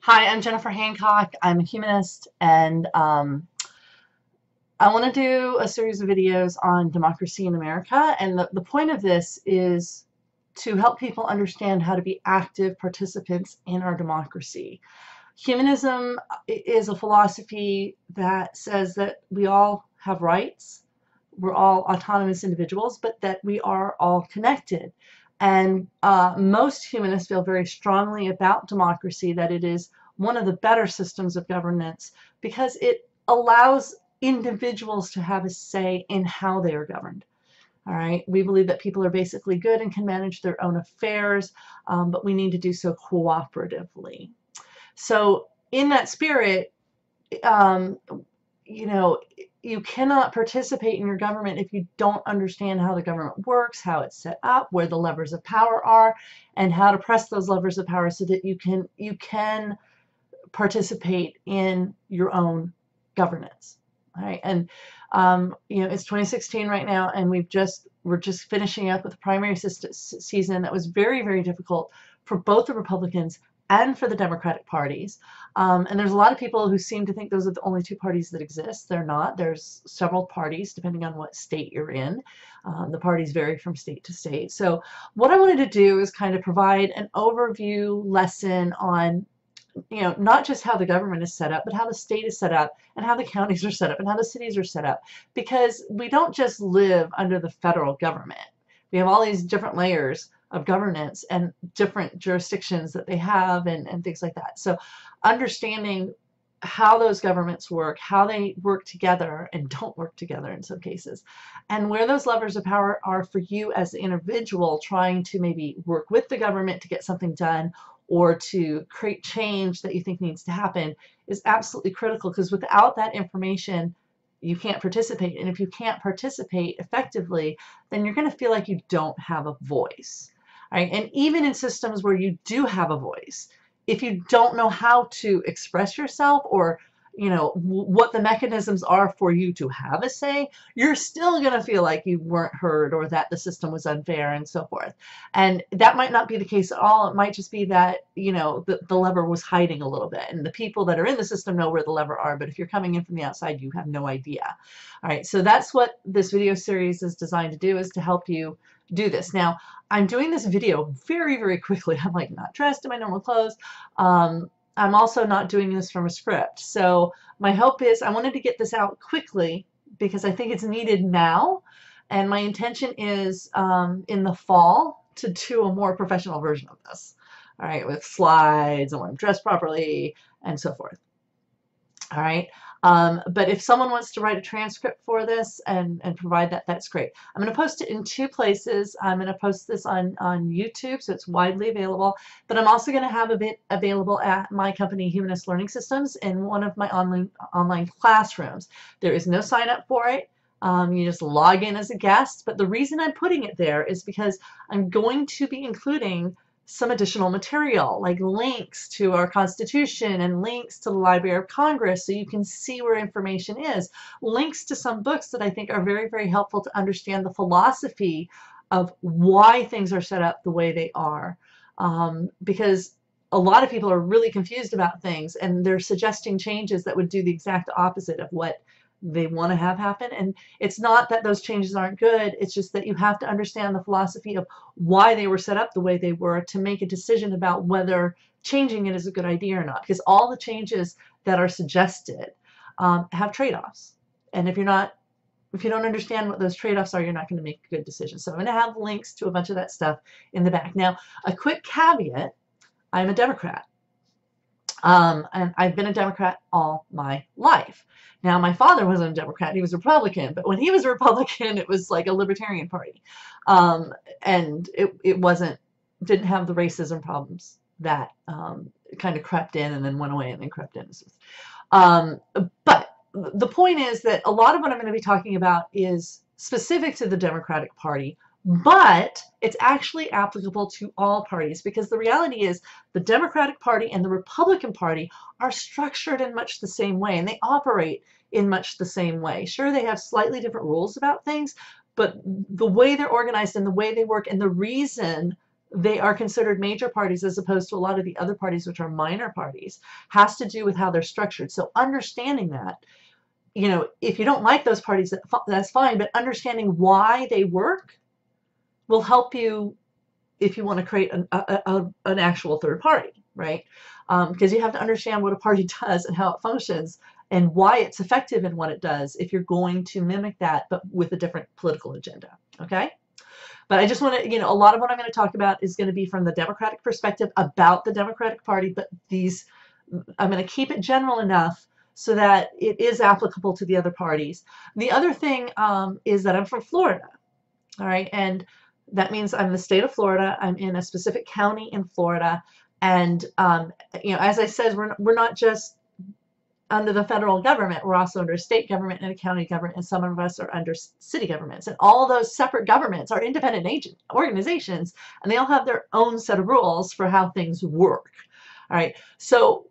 Hi, I'm Jennifer Hancock. I'm a humanist, and um, I want to do a series of videos on democracy in America. And the, the point of this is to help people understand how to be active participants in our democracy. Humanism is a philosophy that says that we all have rights, we're all autonomous individuals, but that we are all connected. And uh, most humanists feel very strongly about democracy, that it is one of the better systems of governance because it allows individuals to have a say in how they are governed. All right, we believe that people are basically good and can manage their own affairs, um, but we need to do so cooperatively. So, in that spirit, um, you know, you cannot participate in your government if you don't understand how the government works, how it's set up, where the levers of power are, and how to press those levers of power so that you can you can participate in your own governance. Right, and um, you know it's 2016 right now, and we've just we're just finishing up with the primary season that was very very difficult for both the Republicans and for the Democratic parties. Um, and there's a lot of people who seem to think those are the only two parties that exist. They're not. There's several parties depending on what state you're in. Um, the parties vary from state to state. So what I wanted to do is kind of provide an overview lesson on you know, not just how the government is set up, but how the state is set up and how the counties are set up and how the cities are set up. Because we don't just live under the federal government. We have all these different layers of governance and different jurisdictions that they have and, and things like that. So understanding how those governments work, how they work together and don't work together in some cases, and where those levers of power are for you as the individual trying to maybe work with the government to get something done or to create change that you think needs to happen is absolutely critical because without that information, you can't participate. And if you can't participate effectively, then you're going to feel like you don't have a voice. Right? And even in systems where you do have a voice, if you don't know how to express yourself or you know what the mechanisms are for you to have a say you're still going to feel like you weren't heard or that the system was unfair and so forth. And that might not be the case at all. It might just be that you know the, the lever was hiding a little bit. And the people that are in the system know where the lever are but if you're coming in from the outside you have no idea. All right so that's what this video series is designed to do is to help you do this now I'm doing this video very very quickly I'm like not dressed in my normal clothes um, I'm also not doing this from a script. So my hope is I wanted to get this out quickly because I think it's needed now. And my intention is um, in the fall to do a more professional version of this. All right, with slides and when I'm dressed properly and so forth. All right. Um, but if someone wants to write a transcript for this and, and provide that, that's great. I'm going to post it in two places. I'm going to post this on, on YouTube, so it's widely available. But I'm also going to have a bit available at my company, Humanist Learning Systems, in one of my online, online classrooms. There is no sign up for it. Um, you just log in as a guest. But the reason I'm putting it there is because I'm going to be including some additional material like links to our Constitution and links to the Library of Congress so you can see where information is. Links to some books that I think are very, very helpful to understand the philosophy of why things are set up the way they are. Um, because a lot of people are really confused about things and they're suggesting changes that would do the exact opposite of what they want to have happen. And it's not that those changes aren't good. It's just that you have to understand the philosophy of why they were set up the way they were to make a decision about whether changing it is a good idea or not. Because all the changes that are suggested um, have trade-offs. And if you're not if you don't understand what those trade-offs are, you're not going to make a good decision. So I'm going to have links to a bunch of that stuff in the back. Now, a quick caveat, I'm a Democrat. Um, and I've been a Democrat all my life. Now, my father wasn't a Democrat, he was a Republican, but when he was a Republican, it was like a libertarian party. Um, and it, it wasn't, didn't have the racism problems that um, kind of crept in and then went away and then crept in. Um, but the point is that a lot of what I'm going to be talking about is specific to the Democratic Party, but it's actually applicable to all parties because the reality is the Democratic Party and the Republican Party are structured in much the same way and they operate in much the same way. Sure, they have slightly different rules about things, but the way they're organized and the way they work and the reason they are considered major parties as opposed to a lot of the other parties which are minor parties has to do with how they're structured. So understanding that, you know, if you don't like those parties, that's fine, but understanding why they work will help you if you want to create an, a, a, an actual third party, right? Because um, you have to understand what a party does and how it functions and why it's effective in what it does if you're going to mimic that, but with a different political agenda, okay? But I just want to, you know, a lot of what I'm going to talk about is going to be from the Democratic perspective about the Democratic Party, but these, I'm going to keep it general enough so that it is applicable to the other parties. The other thing um, is that I'm from Florida, all right, and that means I'm in the state of Florida. I'm in a specific county in Florida, and um, you know, as I said, we're we're not just under the federal government. We're also under state government and a county government, and some of us are under city governments. And all those separate governments are independent agent organizations, and they all have their own set of rules for how things work. All right. So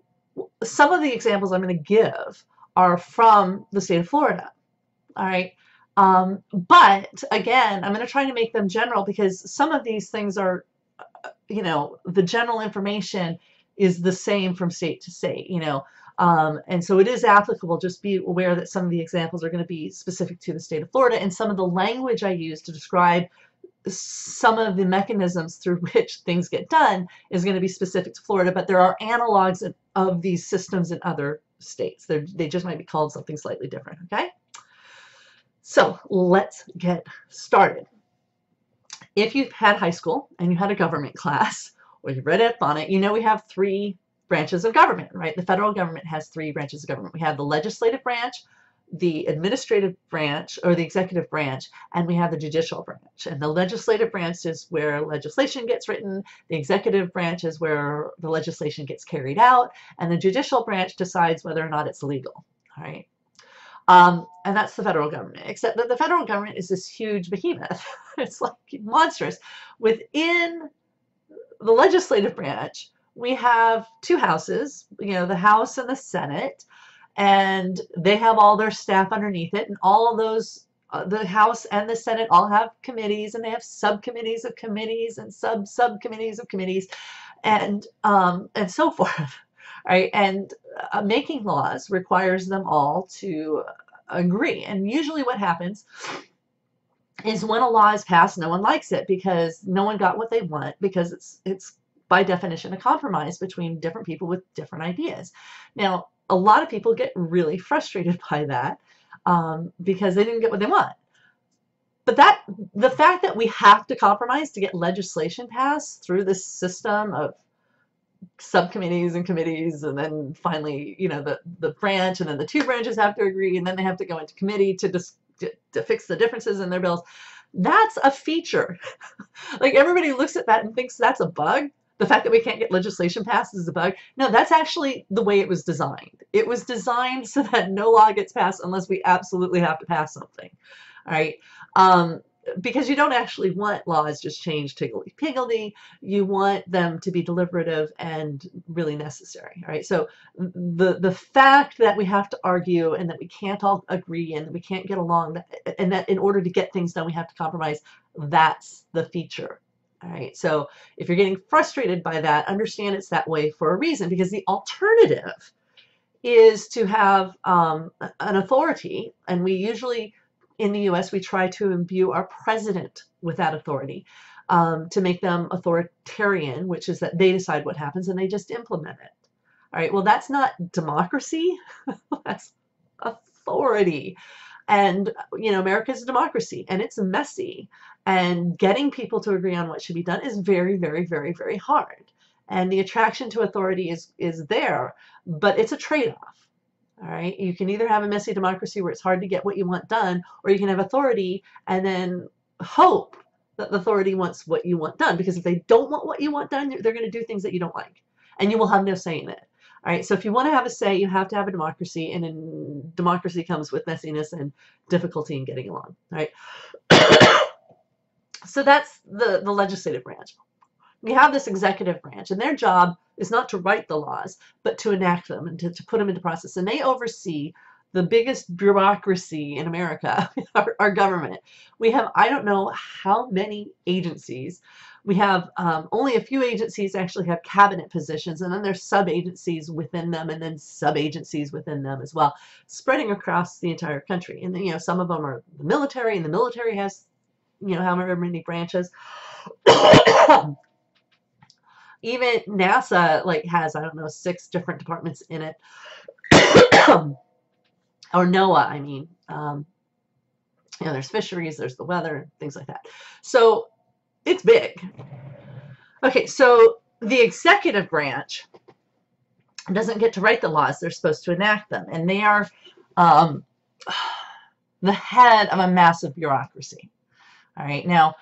some of the examples I'm going to give are from the state of Florida. All right. Um, but again, I'm going to try to make them general because some of these things are, you know, the general information is the same from state to state, you know. Um, and so it is applicable. Just be aware that some of the examples are going to be specific to the state of Florida and some of the language I use to describe some of the mechanisms through which things get done is going to be specific to Florida, but there are analogs of these systems in other states. They're, they just might be called something slightly different, okay? So let's get started. If you've had high school and you had a government class, or you've read up on it, you know we have three branches of government, right? The federal government has three branches of government. We have the legislative branch, the administrative branch or the executive branch, and we have the judicial branch. And the legislative branch is where legislation gets written, the executive branch is where the legislation gets carried out, and the judicial branch decides whether or not it's legal. All right. Um, and that's the federal government, except that the federal government is this huge behemoth. it's like monstrous. Within the legislative branch, we have two houses, you know, the House and the Senate, and they have all their staff underneath it, and all of those, uh, the House and the Senate all have committees, and they have subcommittees of committees and sub subcommittees of committees, and um, and so forth. Right, and uh, making laws requires them all to agree. And usually, what happens is when a law is passed, no one likes it because no one got what they want because it's it's by definition, a compromise between different people with different ideas. Now, a lot of people get really frustrated by that um, because they didn't get what they want. But that the fact that we have to compromise to get legislation passed through this system of subcommittees and committees and then finally you know the the branch and then the two branches have to agree and then they have to go into committee to just to, to fix the differences in their bills that's a feature like everybody looks at that and thinks that's a bug the fact that we can't get legislation passed is a bug. No, that's actually the way it was designed. It was designed so that no law gets passed unless we absolutely have to pass something. All right. Um, because you don't actually want laws just changed higgledy-piggledy. You want them to be deliberative and really necessary. All right. So the the fact that we have to argue and that we can't all agree and that we can't get along and that in order to get things done we have to compromise, that's the feature all right, so if you're getting frustrated by that, understand it's that way for a reason because the alternative is to have um, an authority, and we usually in the US we try to imbue our president with that authority um, to make them authoritarian, which is that they decide what happens and they just implement it. All right, well, that's not democracy, that's authority. And, you know, America is a democracy and it's messy. And getting people to agree on what should be done is very, very, very, very hard. And the attraction to authority is, is there, but it's a trade-off. All right. You can either have a messy democracy where it's hard to get what you want done, or you can have authority and then hope that the authority wants what you want done. Because if they don't want what you want done, they're going to do things that you don't like. And you will have no say in it. All right, so if you want to have a say, you have to have a democracy, and in democracy comes with messiness and difficulty in getting along. All right, so that's the the legislative branch. We have this executive branch, and their job is not to write the laws, but to enact them and to, to put them into process. And they oversee the biggest bureaucracy in America, our, our, government. We have, I don't know how many agencies, we have um, only a few agencies actually have cabinet positions, and then there's sub-agencies within them, and then sub-agencies within them as well, spreading across the entire country. And then, you know, some of them are the military, and the military has, you know, however many branches. Even NASA like has I don't know six different departments in it, or NOAA, I mean. Um, you know, there's fisheries, there's the weather, things like that. So it's big. Okay, so the executive branch doesn't get to write the laws, they're supposed to enact them. And they are um, the head of a massive bureaucracy. All right, now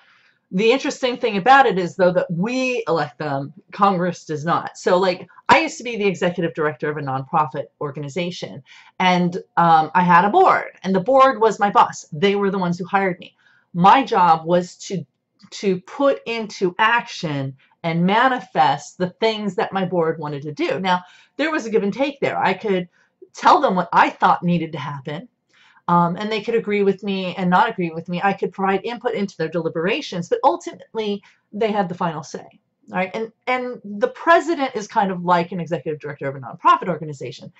the interesting thing about it is though that we elect them, Congress does not. So like I used to be the executive director of a nonprofit organization and um, I had a board and the board was my boss. They were the ones who hired me. My job was to to put into action and manifest the things that my board wanted to do. Now, there was a give and take there. I could tell them what I thought needed to happen, um, and they could agree with me and not agree with me. I could provide input into their deliberations, but ultimately they had the final say. All right, and and the president is kind of like an executive director of a nonprofit organization.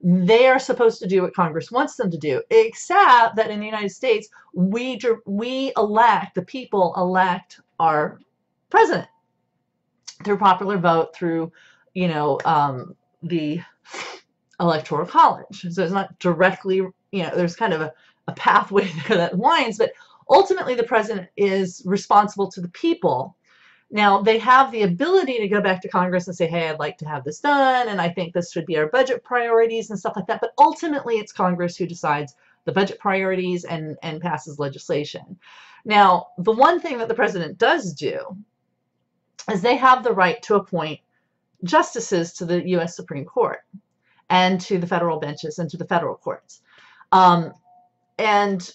They are supposed to do what Congress wants them to do, except that in the United States, we we elect the people elect our president through popular vote through, you know, um, the electoral college. So it's not directly, you know, there's kind of a, a pathway there that winds, but ultimately the president is responsible to the people now, they have the ability to go back to Congress and say, hey, I'd like to have this done, and I think this should be our budget priorities and stuff like that. But ultimately, it's Congress who decides the budget priorities and, and passes legislation. Now, the one thing that the president does do is they have the right to appoint justices to the U.S. Supreme Court and to the federal benches and to the federal courts. Um, and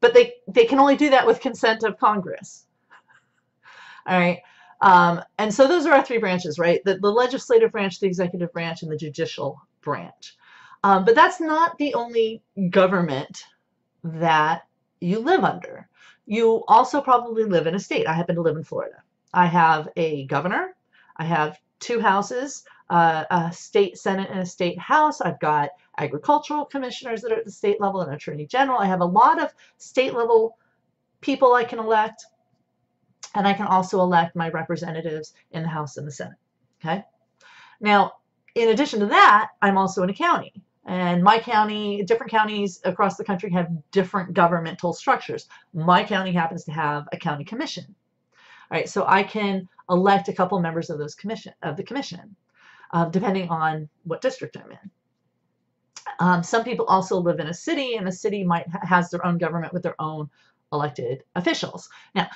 but they they can only do that with consent of Congress. All right. Um, and so those are our three branches, right? The, the legislative branch, the executive branch, and the judicial branch. Um, but that's not the only government that you live under. You also probably live in a state. I happen to live in Florida. I have a governor. I have two houses, uh, a state senate and a state house. I've got agricultural commissioners that are at the state level and attorney general. I have a lot of state level people I can elect and I can also elect my representatives in the House and the Senate. Okay. Now, in addition to that, I'm also in a county. And my county, different counties across the country have different governmental structures. My county happens to have a county commission. All right, so I can elect a couple members of those commission of the commission, uh, depending on what district I'm in. Um, some people also live in a city, and a city might ha has their own government with their own elected officials. Now,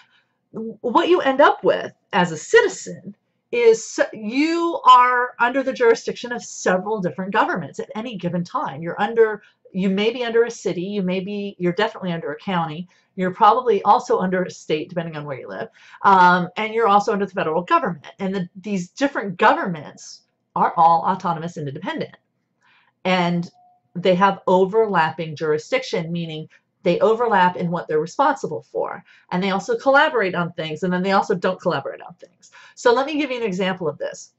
what you end up with as a citizen is you are under the jurisdiction of several different governments at any given time. You're under, you may be under a city, you may be, you're definitely under a county, you're probably also under a state, depending on where you live, um, and you're also under the federal government. And the, these different governments are all autonomous and independent. And they have overlapping jurisdiction, meaning they overlap in what they're responsible for. And they also collaborate on things, and then they also don't collaborate on things. So let me give you an example of this.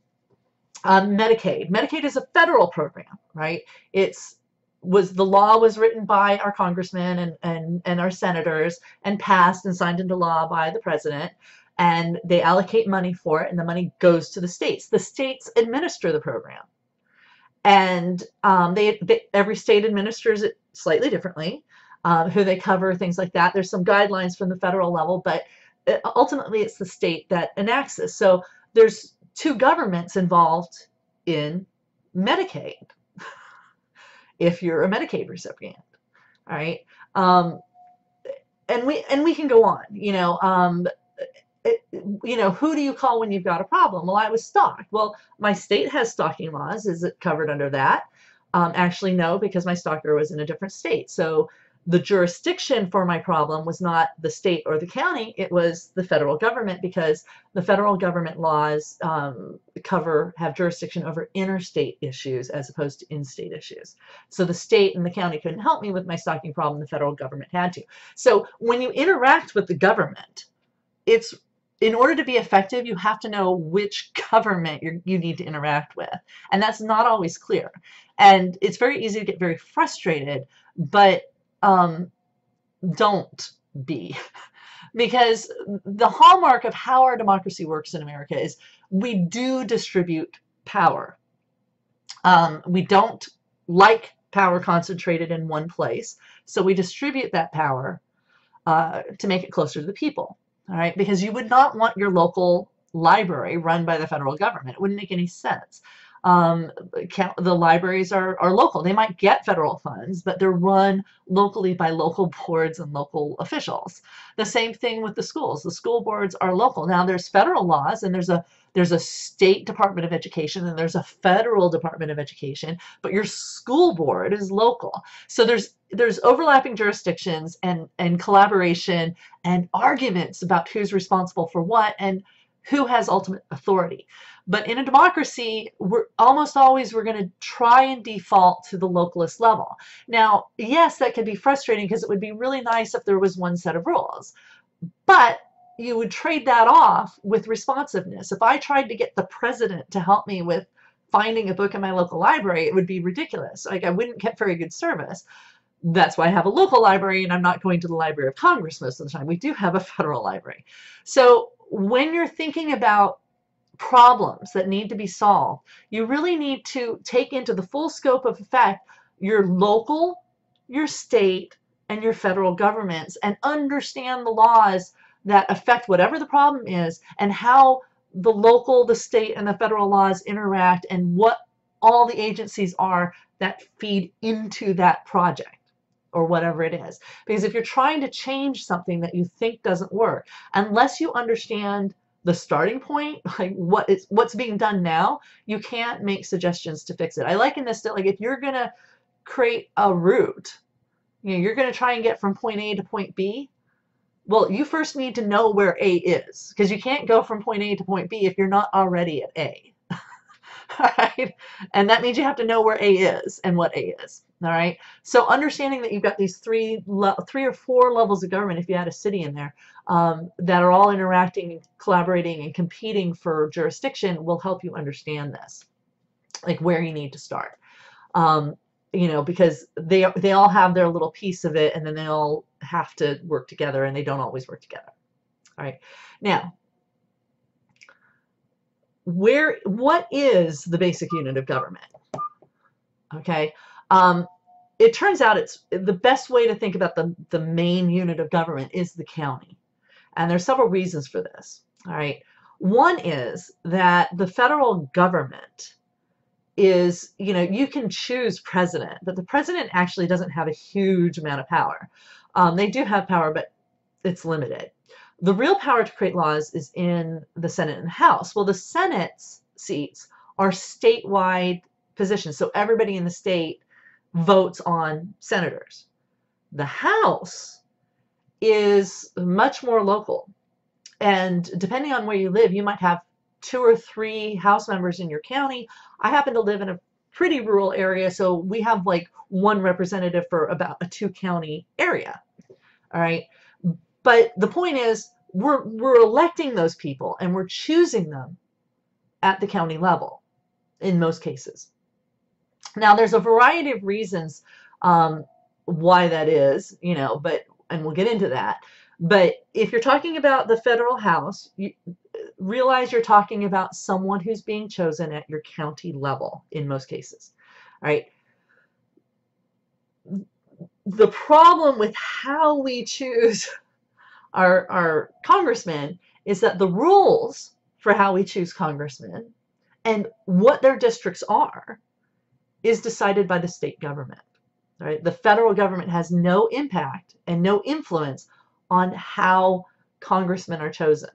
Um, Medicaid. Medicaid is a federal program, right? It's was the law was written by our congressmen and, and, and our senators and passed and signed into law by the president and they allocate money for it and the money goes to the states. The states administer the program and um, they, every state administers it slightly differently um, who they cover, things like that. There's some guidelines from the federal level, but uh, ultimately it's the state that enacts this. So there's two governments involved in Medicaid if you're a Medicaid recipient. All right. Um, and we and we can go on, you know, um, it, you know, who do you call when you've got a problem? Well, I was stalked. Well, my state has stalking laws. Is it covered under that? Um, actually, no, because my stalker was in a different state. So the jurisdiction for my problem was not the state or the county, it was the federal government because the federal government laws um, cover, have jurisdiction over interstate issues as opposed to in-state issues. So the state and the county couldn't help me with my stalking problem, the federal government had to. So when you interact with the government, it's in order to be effective, you have to know which government you need to interact with. And that's not always clear. And it's very easy to get very frustrated, but um, don't be. because the hallmark of how our democracy works in America is we do distribute power. Um, we don't like power concentrated in one place, so we distribute that power uh, to make it closer to the people. All right, because you would not want your local library run by the federal government. It wouldn't make any sense. Um, the libraries are, are local. They might get federal funds, but they're run locally by local boards and local officials. The same thing with the schools. The school boards are local. Now there's federal laws and there's a there's a state Department of Education and there's a federal Department of Education, but your school board is local. So there's there's overlapping jurisdictions and and collaboration and arguments about who's responsible for what and who has ultimate authority. But in a democracy, we're almost always we're going to try and default to the localist level. Now, yes, that could be frustrating because it would be really nice if there was one set of rules. But you would trade that off with responsiveness. If I tried to get the president to help me with finding a book in my local library, it would be ridiculous. Like I wouldn't get very good service. That's why I have a local library and I'm not going to the Library of Congress most of the time. We do have a federal library. So when you're thinking about problems that need to be solved, you really need to take into the full scope of effect your local, your state, and your federal governments and understand the laws that affect whatever the problem is and how the local, the state, and the federal laws interact and what all the agencies are that feed into that project or whatever it is. Because if you're trying to change something that you think doesn't work, unless you understand the starting point, like what is what's being done now, you can't make suggestions to fix it. I liken this to like if you're gonna create a route, you know, you're gonna try and get from point A to point B. Well, you first need to know where A is because you can't go from point A to point B if you're not already at A. right? And that means you have to know where A is and what A is. All right. So understanding that you've got these three, three or four levels of government, if you add a city in there, um, that are all interacting, collaborating, and competing for jurisdiction, will help you understand this, like where you need to start. Um, you know, because they they all have their little piece of it, and then they all have to work together, and they don't always work together. All right. Now, where what is the basic unit of government? Okay. Um, it turns out it's the best way to think about the, the main unit of government is the county. And there's several reasons for this. All right. One is that the federal government is, you know, you can choose president, but the president actually doesn't have a huge amount of power. Um, they do have power, but it's limited. The real power to create laws is in the Senate and House. Well, the Senate's seats are statewide positions. So everybody in the state votes on senators. The House is much more local. And depending on where you live, you might have two or three House members in your county. I happen to live in a pretty rural area, so we have like one representative for about a two county area. All right. But the point is, we're, we're electing those people and we're choosing them at the county level in most cases. Now, there's a variety of reasons um, why that is, you know, but, and we'll get into that. But if you're talking about the federal house, you realize you're talking about someone who's being chosen at your county level in most cases. All right. The problem with how we choose our, our congressmen is that the rules for how we choose congressmen and what their districts are is decided by the state government. Right? The federal government has no impact and no influence on how congressmen are chosen,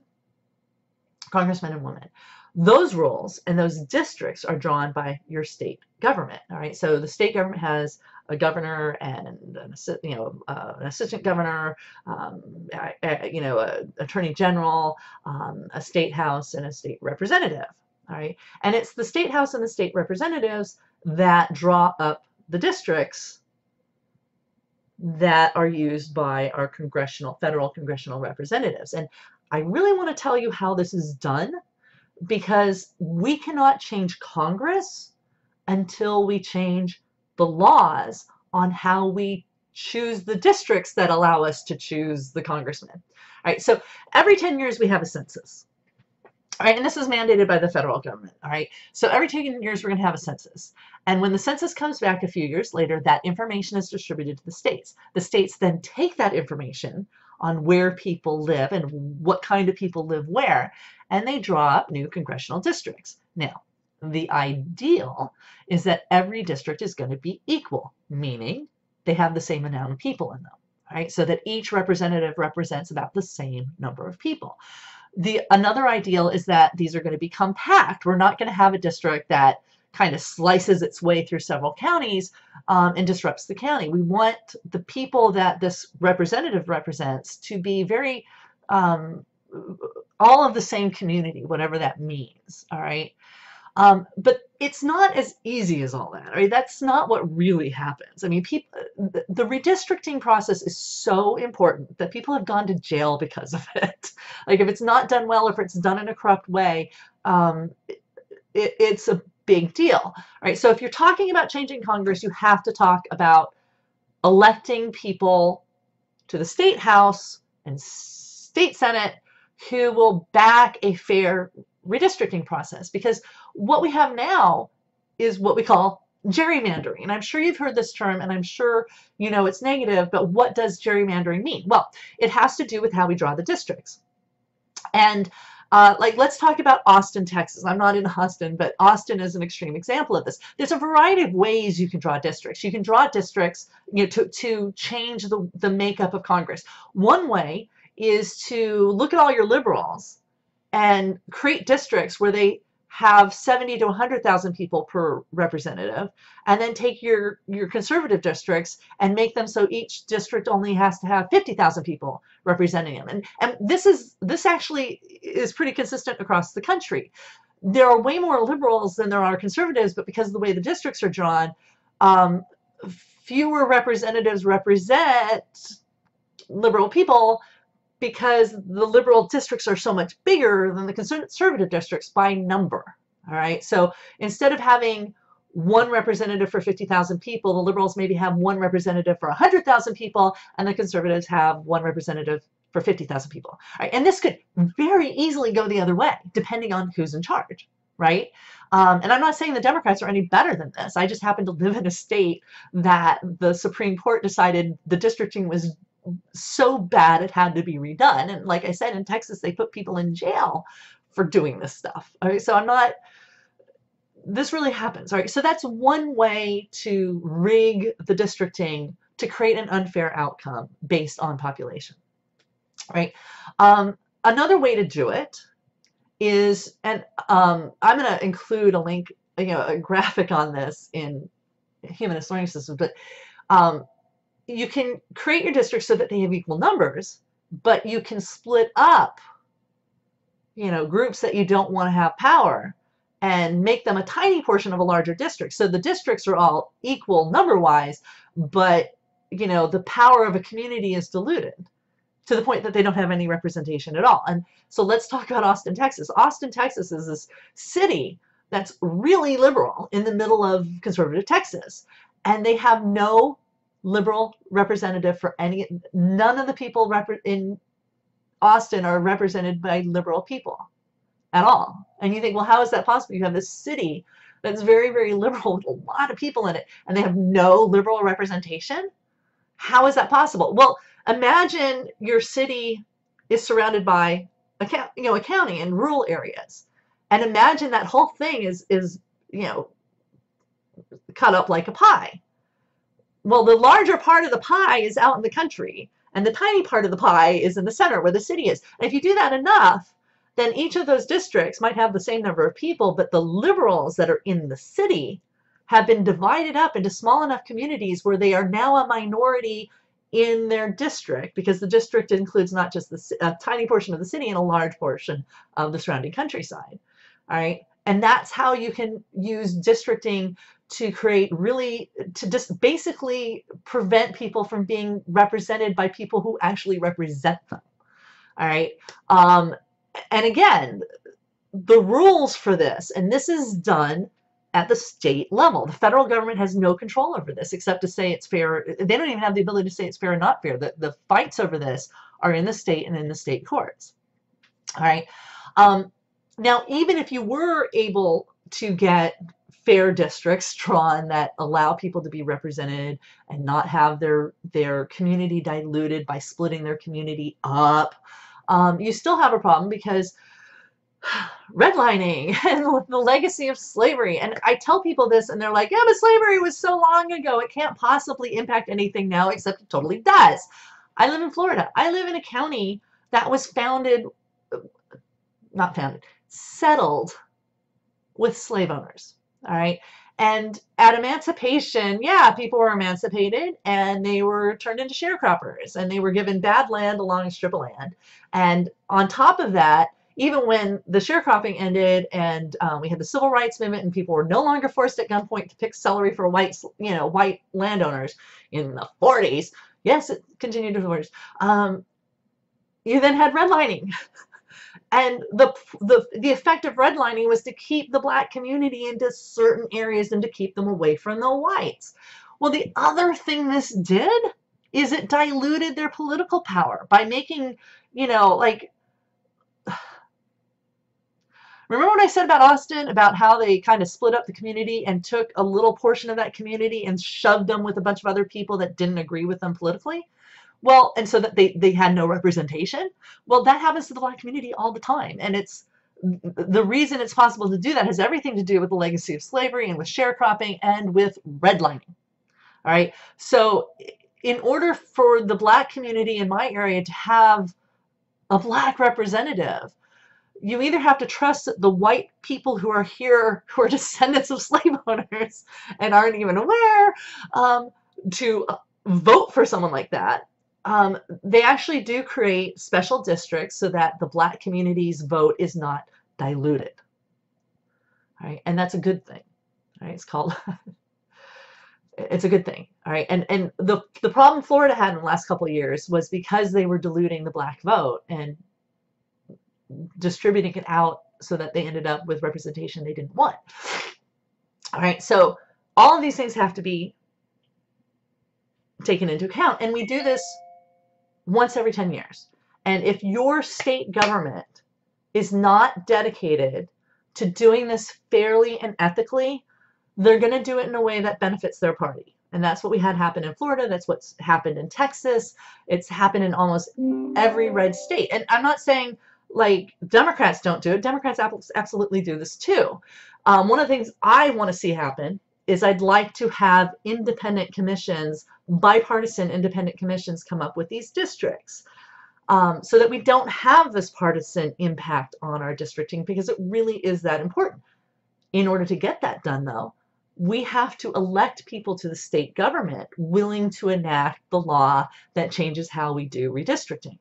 congressmen and women. Those rules and those districts are drawn by your state government. All right, so the state government has a governor and an, you know uh, an assistant governor, um, you know, an attorney general, um, a state house, and a state representative. All right, and it's the state house and the state representatives that draw up the districts that are used by our congressional, federal congressional representatives. And I really want to tell you how this is done because we cannot change Congress until we change the laws on how we choose the districts that allow us to choose the congressman. All right, so every 10 years we have a census. All right, and this is mandated by the federal government. All right, so every 10 years we're going to have a census. And when the census comes back a few years later, that information is distributed to the states. The states then take that information on where people live and what kind of people live where, and they draw up new congressional districts. Now, the ideal is that every district is going to be equal, meaning they have the same amount of people in them, right? So that each representative represents about the same number of people. The another ideal is that these are going to be compact. We're not going to have a district that kind of slices its way through several counties um, and disrupts the county. We want the people that this representative represents to be very um, all of the same community, whatever that means. All right. Um, but it's not as easy as all that. Right? That's not what really happens. I mean, people, the, the redistricting process is so important that people have gone to jail because of it. like if it's not done well, if it's done in a corrupt way, um, it, it's a big deal. Right? So if you're talking about changing Congress, you have to talk about electing people to the state house and state senate who will back a fair redistricting process because what we have now is what we call gerrymandering. And I'm sure you've heard this term and I'm sure you know it's negative, but what does gerrymandering mean? Well, it has to do with how we draw the districts. And uh, like, let's talk about Austin, Texas. I'm not in Austin, but Austin is an extreme example of this. There's a variety of ways you can draw districts. You can draw districts you know, to, to change the, the makeup of Congress. One way is to look at all your liberals and create districts where they have 70 to 100,000 people per representative, and then take your, your conservative districts and make them so each district only has to have 50,000 people representing them. And, and this is this actually is pretty consistent across the country. There are way more liberals than there are conservatives, but because of the way the districts are drawn, um, fewer representatives represent liberal people because the liberal districts are so much bigger than the conservative districts by number. All right. So instead of having one representative for 50,000 people, the liberals maybe have one representative for 100,000 people, and the conservatives have one representative for 50,000 people. All right. And this could very easily go the other way, depending on who's in charge. Right. Um, and I'm not saying the Democrats are any better than this. I just happen to live in a state that the Supreme Court decided the districting was so bad it had to be redone. And like I said, in Texas, they put people in jail for doing this stuff. Okay, so I'm not, this really happens. All right, so that's one way to rig the districting to create an unfair outcome based on population. Right. Um, another way to do it is, and um, I'm going to include a link, you know, a graphic on this in Humanist Learning Systems, but um, you can create your districts so that they have equal numbers, but you can split up, you know, groups that you don't want to have power and make them a tiny portion of a larger district. So the districts are all equal number-wise, but, you know, the power of a community is diluted to the point that they don't have any representation at all. And so let's talk about Austin, Texas. Austin, Texas is this city that's really liberal in the middle of conservative Texas. And they have no liberal representative for any, none of the people in Austin are represented by liberal people at all. And you think, well, how is that possible? You have this city that's very, very liberal with a lot of people in it, and they have no liberal representation? How is that possible? Well, imagine your city is surrounded by a, you know, a county in rural areas. And imagine that whole thing is, is, you know, cut up like a pie. Well, the larger part of the pie is out in the country, and the tiny part of the pie is in the center where the city is. And if you do that enough, then each of those districts might have the same number of people, but the liberals that are in the city have been divided up into small enough communities where they are now a minority in their district because the district includes not just the, a tiny portion of the city and a large portion of the surrounding countryside. All right. And that's how you can use districting to create really, to just basically prevent people from being represented by people who actually represent them. All right. Um, and again, the rules for this, and this is done at the state level. The federal government has no control over this except to say it's fair. They don't even have the ability to say it's fair or not fair. The, the fights over this are in the state and in the state courts. All right. Um, now, even if you were able to get fair districts drawn that allow people to be represented and not have their their community diluted by splitting their community up, um, you still have a problem because redlining and the legacy of slavery. And I tell people this and they're like, yeah, but slavery was so long ago. It can't possibly impact anything now, except it totally does. I live in Florida. I live in a county that was founded, not founded, settled with slave owners. All right. And at emancipation, yeah, people were emancipated and they were turned into sharecroppers and they were given bad land along a strip of land. And on top of that, even when the sharecropping ended and um, we had the civil rights movement and people were no longer forced at gunpoint to pick celery for white, you know, white landowners in the 40s. Yes, it continued to the 40s. Um, you then had redlining. and the, the, the effect of redlining was to keep the black community into certain areas and to keep them away from the whites. Well, the other thing this did is it diluted their political power by making, you know, like Remember what I said about Austin, about how they kind of split up the community and took a little portion of that community and shoved them with a bunch of other people that didn't agree with them politically? Well, and so that they, they had no representation. Well, that happens to the black community all the time. And it's the reason it's possible to do that has everything to do with the legacy of slavery and with sharecropping and with redlining. All right. So in order for the black community in my area to have a black representative, you either have to trust the white people who are here who are descendants of slave owners and aren't even aware um, to vote for someone like that. Um, they actually do create special districts so that the black community's vote is not diluted. Right? And that's a good thing. Right? It's called it's a good thing. All right. And and the the problem Florida had in the last couple of years was because they were diluting the black vote and distributing it out so that they ended up with representation they didn't want. All right, so all of these things have to be taken into account, and we do this once every 10 years. And if your state government is not dedicated to doing this fairly and ethically, they're going to do it in a way that benefits their party. And that's what we had happen in Florida. That's what's happened in Texas. It's happened in almost every red state. And I'm not saying like Democrats don't do it. Democrats absolutely do this too. Um, one of the things I want to see happen is I'd like to have independent commissions, bipartisan independent commissions come up with these districts um, so that we don't have this partisan impact on our districting because it really is that important. In order to get that done though, we have to elect people to the state government willing to enact the law that changes how we do redistricting.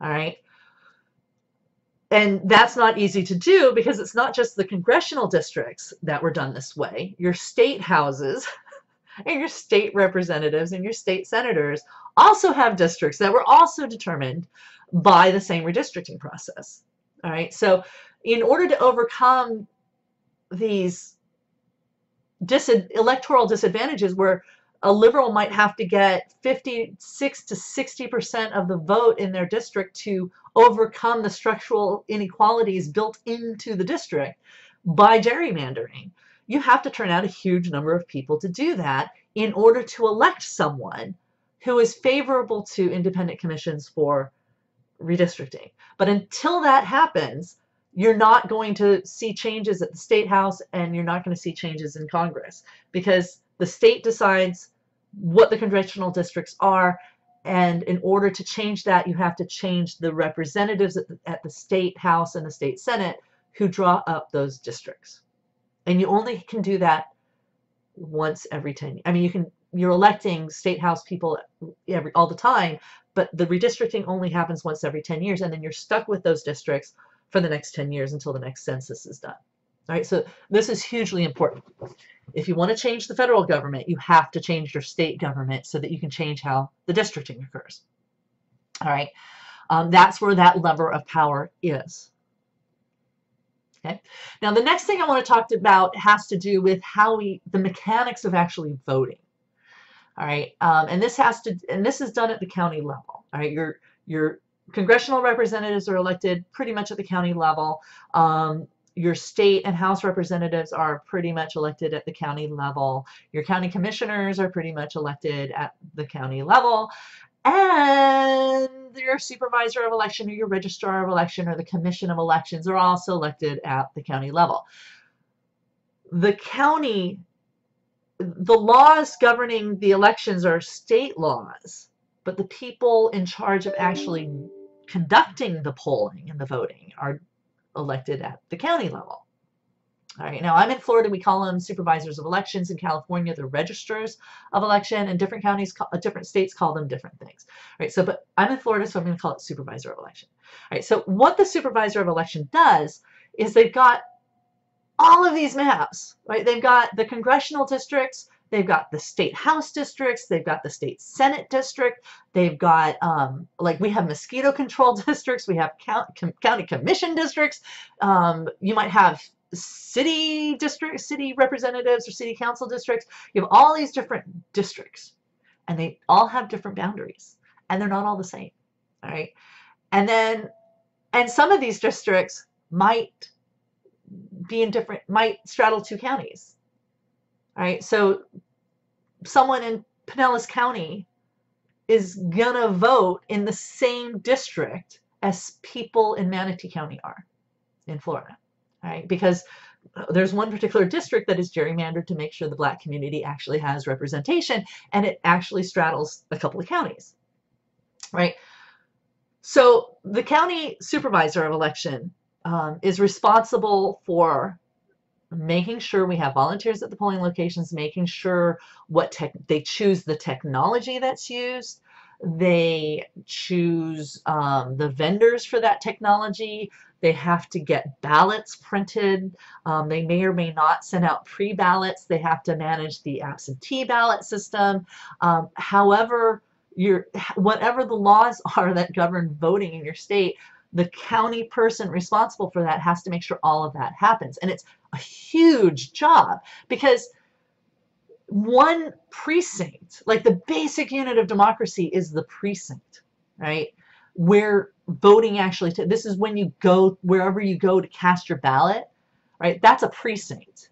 All right. And that's not easy to do because it's not just the congressional districts that were done this way. Your state houses and your state representatives and your state senators also have districts that were also determined by the same redistricting process. All right. So in order to overcome these dis electoral disadvantages where a liberal might have to get 56 to 60% of the vote in their district to overcome the structural inequalities built into the district by gerrymandering. You have to turn out a huge number of people to do that in order to elect someone who is favorable to independent commissions for redistricting. But until that happens, you're not going to see changes at the state house and you're not going to see changes in Congress because the state decides what the congressional districts are. And in order to change that, you have to change the representatives at the, at the state house and the state senate who draw up those districts. And you only can do that once every 10 I mean, you can, you're electing state house people every all the time, but the redistricting only happens once every 10 years. And then you're stuck with those districts for the next 10 years until the next census is done. All right, so this is hugely important. If you want to change the federal government, you have to change your state government so that you can change how the districting occurs. All right. Um, that's where that lever of power is. Okay. Now, the next thing I want to talk about has to do with how we, the mechanics of actually voting. All right. Um, and this has to, and this is done at the county level. All right. Your, your congressional representatives are elected pretty much at the county level. Um, your state and House representatives are pretty much elected at the county level. Your county commissioners are pretty much elected at the county level. And your supervisor of election or your registrar of election or the commission of elections are also elected at the county level. The county, the laws governing the elections are state laws, but the people in charge of actually conducting the polling and the voting are elected at the county level. All right, now I'm in Florida. We call them supervisors of elections. In California, they're registrars of election, and different counties, uh, different states call them different things. All right, so but I'm in Florida, so I'm going to call it supervisor of election. All right, so what the supervisor of election does is they've got all of these maps, right? They've got the congressional districts, they've got the state house districts, they've got the state senate district, they've got um, like we have mosquito control districts, we have count, com, county commission districts, um, you might have city district, city representatives or city council districts. You have all these different districts and they all have different boundaries and they're not all the same. All right. And then, and some of these districts might be in different, might straddle two counties. Right. So someone in Pinellas County is gonna vote in the same district as people in Manatee County are in Florida right? Because there's one particular district that is gerrymandered to make sure the black community actually has representation and it actually straddles a couple of counties, right? So the county supervisor of election um, is responsible for making sure we have volunteers at the polling locations, making sure what tech they choose the technology that's used, they choose um, the vendors for that technology, they have to get ballots printed. Um, they may or may not send out pre-ballots. They have to manage the absentee ballot system. Um, however, your whatever the laws are that govern voting in your state, the county person responsible for that has to make sure all of that happens. And it's a huge job because one precinct, like the basic unit of democracy is the precinct, right? Where voting actually, this is when you go, wherever you go to cast your ballot, right? That's a precinct.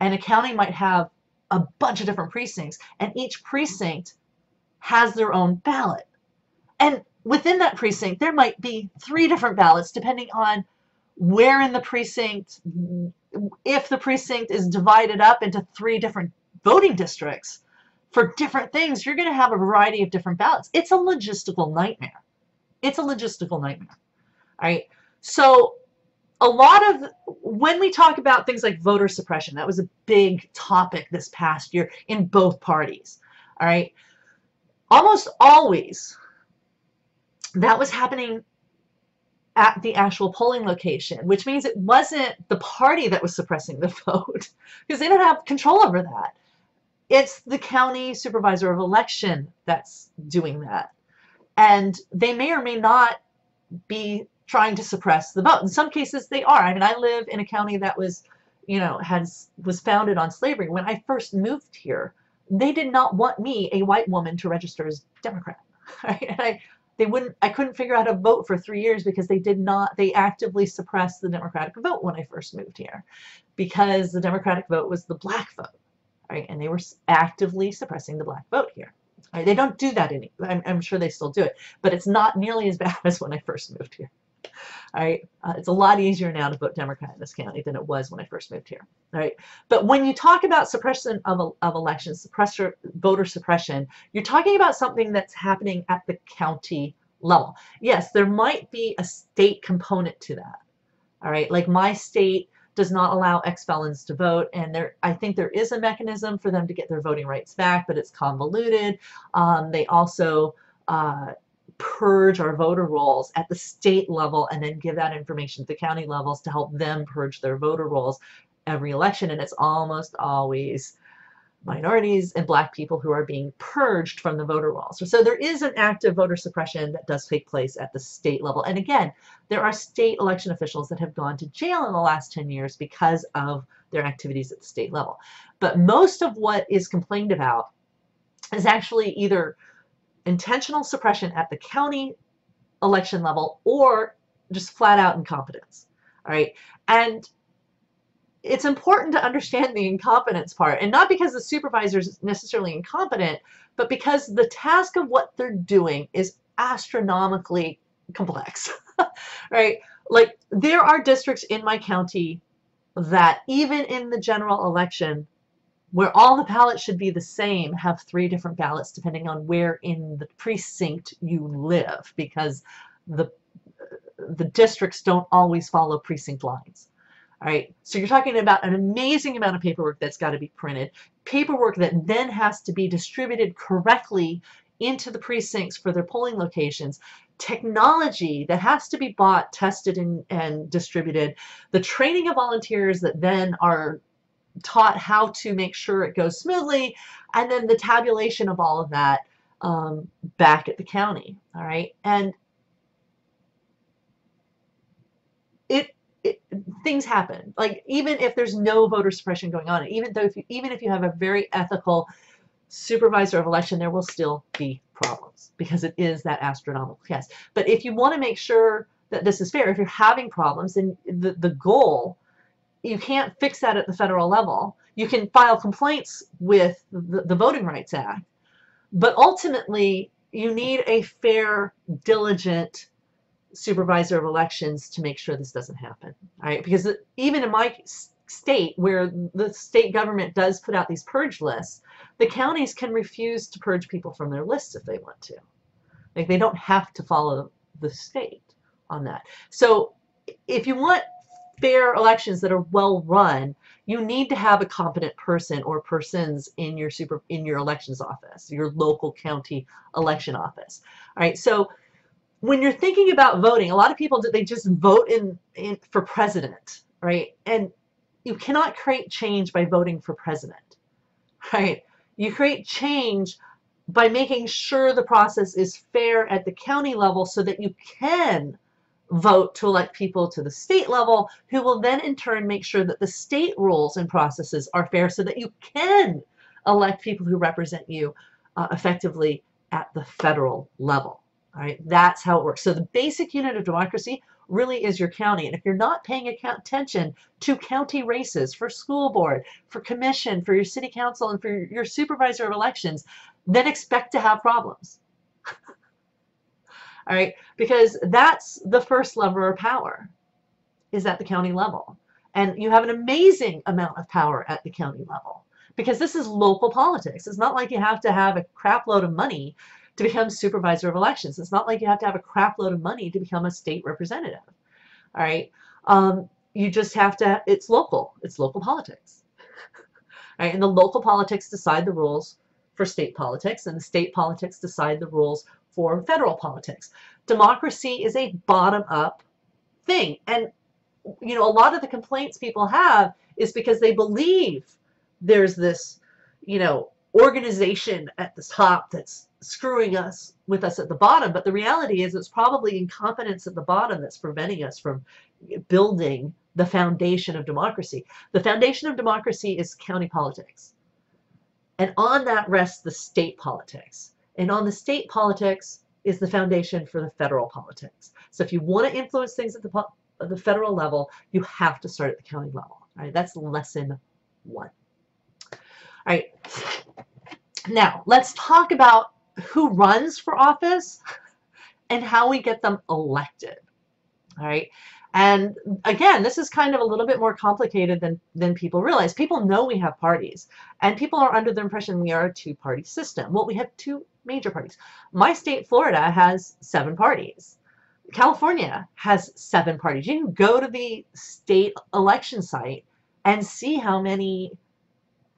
And a county might have a bunch of different precincts, and each precinct has their own ballot. And within that precinct, there might be three different ballots depending on where in the precinct, if the precinct is divided up into three different voting districts for different things, you're going to have a variety of different ballots. It's a logistical nightmare. It's a logistical nightmare. All right. So a lot of when we talk about things like voter suppression, that was a big topic this past year in both parties. All right. Almost always that was happening at the actual polling location, which means it wasn't the party that was suppressing the vote because they don't have control over that. It's the county supervisor of election that's doing that and they may or may not be trying to suppress the vote. In some cases, they are. I mean, I live in a county that was, you know, has was founded on slavery. When I first moved here, they did not want me, a white woman, to register as Democrat. Right? And I, they wouldn't. I couldn't figure out to vote for three years because they did not. They actively suppressed the Democratic vote when I first moved here, because the Democratic vote was the black vote, right? And they were actively suppressing the black vote here. Right? They don't do that any. I'm, I'm, sure they still do it, but it's not nearly as bad as when I first moved here. All right, uh, it's a lot easier now to vote Democrat in this county than it was when I first moved here. All right, but when you talk about suppression of, of elections, suppressor voter suppression, you're talking about something that's happening at the county level. Yes, there might be a state component to that. All right, like my state does not allow ex-felons to vote. And there, I think there is a mechanism for them to get their voting rights back, but it's convoluted. Um, they also uh, purge our voter rolls at the state level and then give that information to the county levels to help them purge their voter rolls every election. And it's almost always minorities and black people who are being purged from the voter rolls. So there is an active voter suppression that does take place at the state level. And again, there are state election officials that have gone to jail in the last 10 years because of their activities at the state level. But most of what is complained about is actually either intentional suppression at the county election level or just flat out incompetence. All right. And it's important to understand the incompetence part and not because the supervisor is necessarily incompetent, but because the task of what they're doing is astronomically complex, right? Like there are districts in my county that even in the general election, where all the ballots should be the same, have three different ballots depending on where in the precinct you live because the the districts don't always follow precinct lines. All right, so you're talking about an amazing amount of paperwork that's got to be printed, paperwork that then has to be distributed correctly into the precincts for their polling locations, technology that has to be bought, tested, and, and distributed, the training of volunteers that then are taught how to make sure it goes smoothly, and then the tabulation of all of that um, back at the county. All right, and it it, things happen. Like even if there's no voter suppression going on, even though if you, even if you have a very ethical supervisor of election, there will still be problems because it is that astronomical yes. But if you want to make sure that this is fair, if you're having problems, then the, the goal, you can't fix that at the federal level. You can file complaints with the, the Voting Rights Act, but ultimately you need a fair, diligent supervisor of elections to make sure this doesn't happen. All right, because even in my state where the state government does put out these purge lists, the counties can refuse to purge people from their lists if they want to. Like they don't have to follow the state on that. So if you want fair elections that are well run, you need to have a competent person or persons in your super in your elections office, your local county election office. All right, so when you're thinking about voting, a lot of people they just vote in, in for president, right? And you cannot create change by voting for president, right? You create change by making sure the process is fair at the county level so that you can vote to elect people to the state level who will then in turn make sure that the state rules and processes are fair so that you can elect people who represent you uh, effectively at the federal level. All right, that's how it works. So the basic unit of democracy really is your county. And if you're not paying attention to county races for school board, for commission, for your city council, and for your supervisor of elections, then expect to have problems. All right, because that's the first lever of power is at the county level. And you have an amazing amount of power at the county level because this is local politics. It's not like you have to have a crap load of money to become supervisor of elections. It's not like you have to have a crap load of money to become a state representative. All right. Um, you just have to, it's local. It's local politics. All right. And the local politics decide the rules for state politics, and the state politics decide the rules for federal politics. Democracy is a bottom up thing. And, you know, a lot of the complaints people have is because they believe there's this, you know, organization at the top that's screwing us with us at the bottom. But the reality is it's probably incompetence at the bottom that's preventing us from building the foundation of democracy. The foundation of democracy is county politics. And on that rests the state politics. And on the state politics is the foundation for the federal politics. So if you want to influence things at the, the federal level, you have to start at the county level. All right, that's lesson one. All right. Now, let's talk about who runs for office and how we get them elected. All right. And again, this is kind of a little bit more complicated than, than people realize. People know we have parties, and people are under the impression we are a two party system. Well, we have two major parties. My state, Florida, has seven parties. California has seven parties. You can go to the state election site and see how many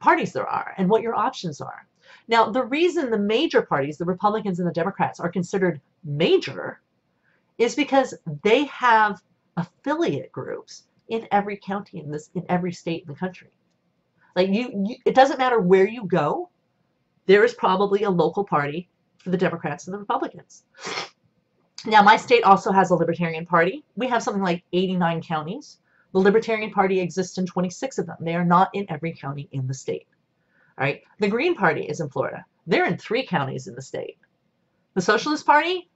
parties there are and what your options are. Now, the reason the major parties, the Republicans and the Democrats, are considered major is because they have affiliate groups in every county in this in every state in the country. Like you, you, it doesn't matter where you go, there is probably a local party for the Democrats and the Republicans. Now, my state also has a Libertarian Party. We have something like 89 counties. The Libertarian Party exists in 26 of them. They are not in every county in the state. All right. The Green Party is in Florida. They're in three counties in the state. The Socialist Party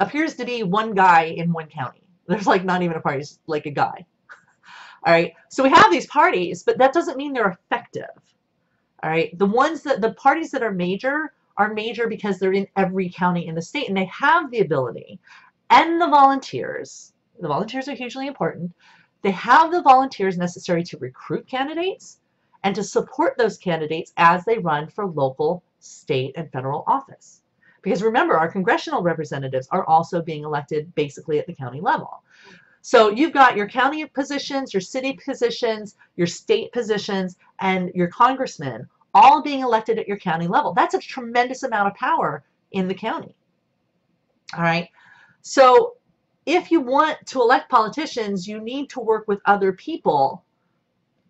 appears to be one guy in one county. There's like not even a party, it's like a guy. All right. So we have these parties, but that doesn't mean they're effective. All right. The ones that the parties that are major are major because they're in every county in the state and they have the ability and the volunteers. The volunteers are hugely important. They have the volunteers necessary to recruit candidates and to support those candidates as they run for local, state, and federal office. Because remember, our congressional representatives are also being elected basically at the county level. So you've got your county positions, your city positions, your state positions, and your congressmen all being elected at your county level. That's a tremendous amount of power in the county. All right. So if you want to elect politicians, you need to work with other people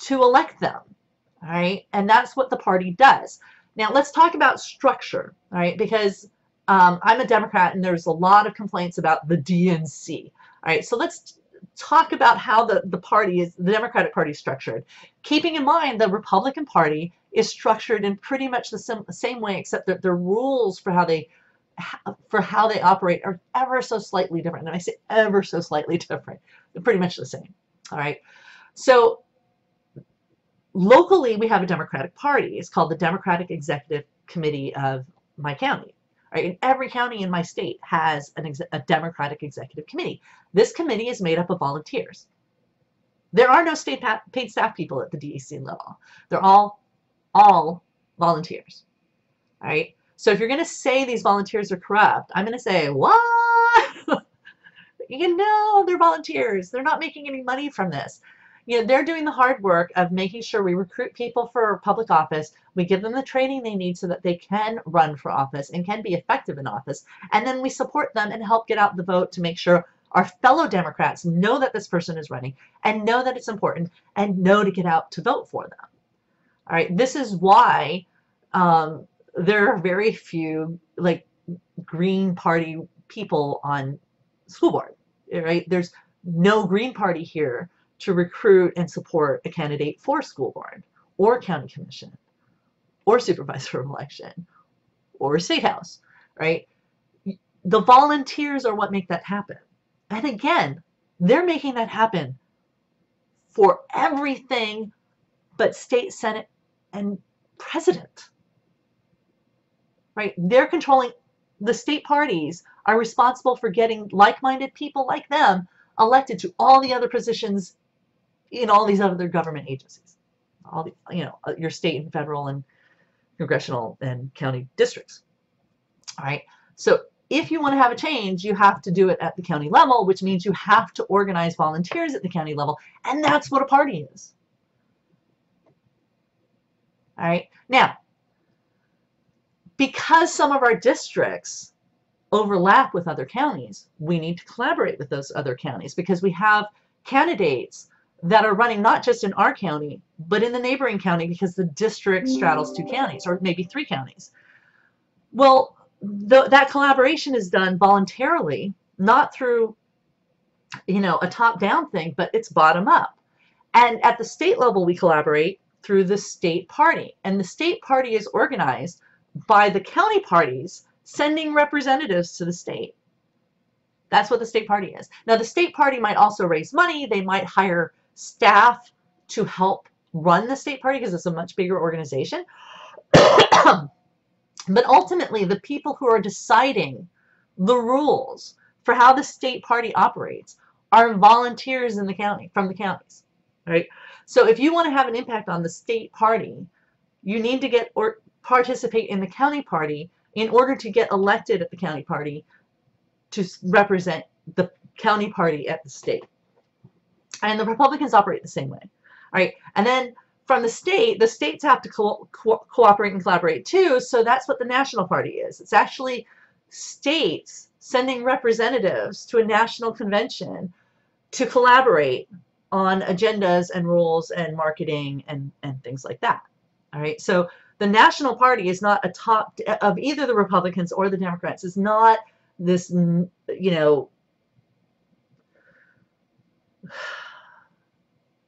to elect them. All right. And that's what the party does. Now let's talk about structure. All right. Because um, I'm a Democrat and there's a lot of complaints about the DNC. All right. So let's talk about how the, the party is, the Democratic Party is structured. Keeping in mind the Republican Party is structured in pretty much the same, same way, except that the rules for how they for how they operate are ever so slightly different. And I say ever so slightly different. They're pretty much the same. All right. So locally, we have a Democratic Party. It's called the Democratic Executive Committee of my county. Right? And every county in my state has an a Democratic Executive Committee. This committee is made up of volunteers. There are no state paid staff people at the DEC level. They're all all volunteers. All right. So if you're going to say these volunteers are corrupt, I'm going to say, what? you know, they're volunteers. They're not making any money from this. You know, they're doing the hard work of making sure we recruit people for public office. We give them the training they need so that they can run for office and can be effective in office. And then we support them and help get out the vote to make sure our fellow Democrats know that this person is running and know that it's important and know to get out to vote for them. All right, this is why um, there are very few like Green Party people on school board. Right, there's no Green Party here to recruit and support a candidate for school board or county commission or supervisor of election or state house. Right, the volunteers are what make that happen. And again, they're making that happen for everything but state senate and president. Right? They're controlling the state parties are responsible for getting like-minded people like them elected to all the other positions in all these other government agencies. All the, you know, uh, your state and federal and congressional and county districts. All right. So if you want to have a change, you have to do it at the county level, which means you have to organize volunteers at the county level. And that's what a party is. All right. Now, because some of our districts overlap with other counties, we need to collaborate with those other counties because we have candidates that are running not just in our county, but in the neighboring county because the district straddles two mm. counties or maybe three counties. Well, the, that collaboration is done voluntarily, not through, you know, a top-down thing, but it's bottom-up. And at the state level, we collaborate through the state party. And the state party is organized by the county parties sending representatives to the state. That's what the state party is. Now, the state party might also raise money. They might hire staff to help run the state party because it's a much bigger organization. but ultimately, the people who are deciding the rules for how the state party operates are volunteers in the county, from the counties, right? So if you want to have an impact on the state party, you need to get or participate in the county party in order to get elected at the county party to represent the county party at the state. And the Republicans operate the same way. All right. And then from the state, the states have to co co cooperate and collaborate too. So that's what the national party is. It's actually states sending representatives to a national convention to collaborate on agendas and rules and marketing and, and things like that. All right. So the National Party is not a top of either the Republicans or the Democrats. Is not this, you know,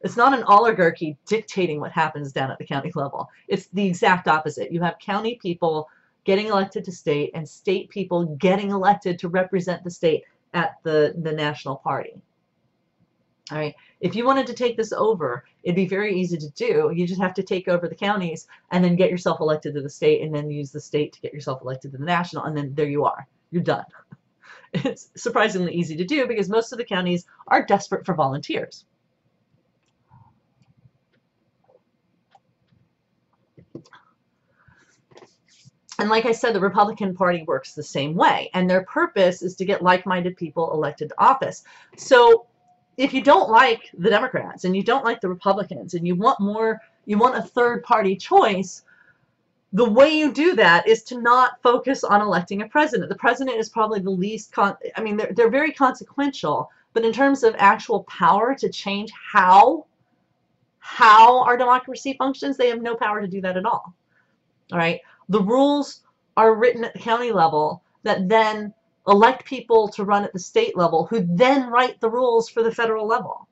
it's not an oligarchy dictating what happens down at the county level. It's the exact opposite. You have county people getting elected to state and state people getting elected to represent the state at the, the national party. All right. If you wanted to take this over, it'd be very easy to do. You just have to take over the counties and then get yourself elected to the state and then use the state to get yourself elected to the national. And then there you are. You're done. It's surprisingly easy to do because most of the counties are desperate for volunteers. And like I said, the Republican Party works the same way. And their purpose is to get like-minded people elected to office. So if you don't like the Democrats and you don't like the Republicans and you want more, you want a third party choice, the way you do that is to not focus on electing a president. The president is probably the least, con I mean, they're, they're very consequential, but in terms of actual power to change how, how our democracy functions, they have no power to do that at all. All right. The rules are written at the county level that then elect people to run at the state level who then write the rules for the federal level.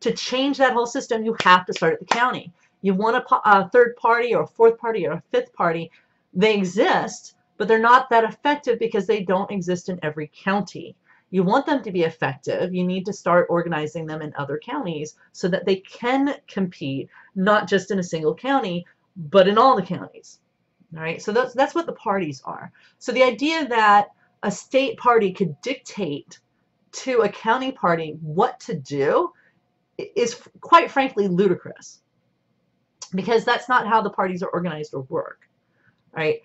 To change that whole system, you have to start at the county. You want a, a third party or a fourth party or a fifth party. They exist, but they're not that effective because they don't exist in every county. You want them to be effective, you need to start organizing them in other counties so that they can compete, not just in a single county, but in all the counties. All right, so that's, that's what the parties are. So the idea that a state party could dictate to a county party what to do is quite frankly ludicrous. Because that's not how the parties are organized or work right?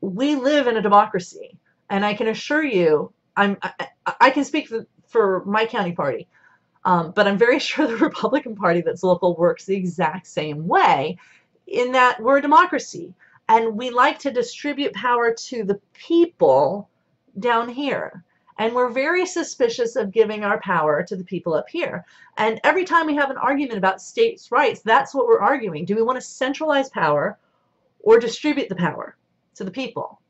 We live in a democracy and I can assure you I'm I, I can speak for, for my county party um, but I'm very sure the Republican Party that's local works the exact same way in that we're a democracy and we like to distribute power to the people down here. And we're very suspicious of giving our power to the people up here. And every time we have an argument about states' rights, that's what we're arguing. Do we want to centralize power or distribute the power to the people?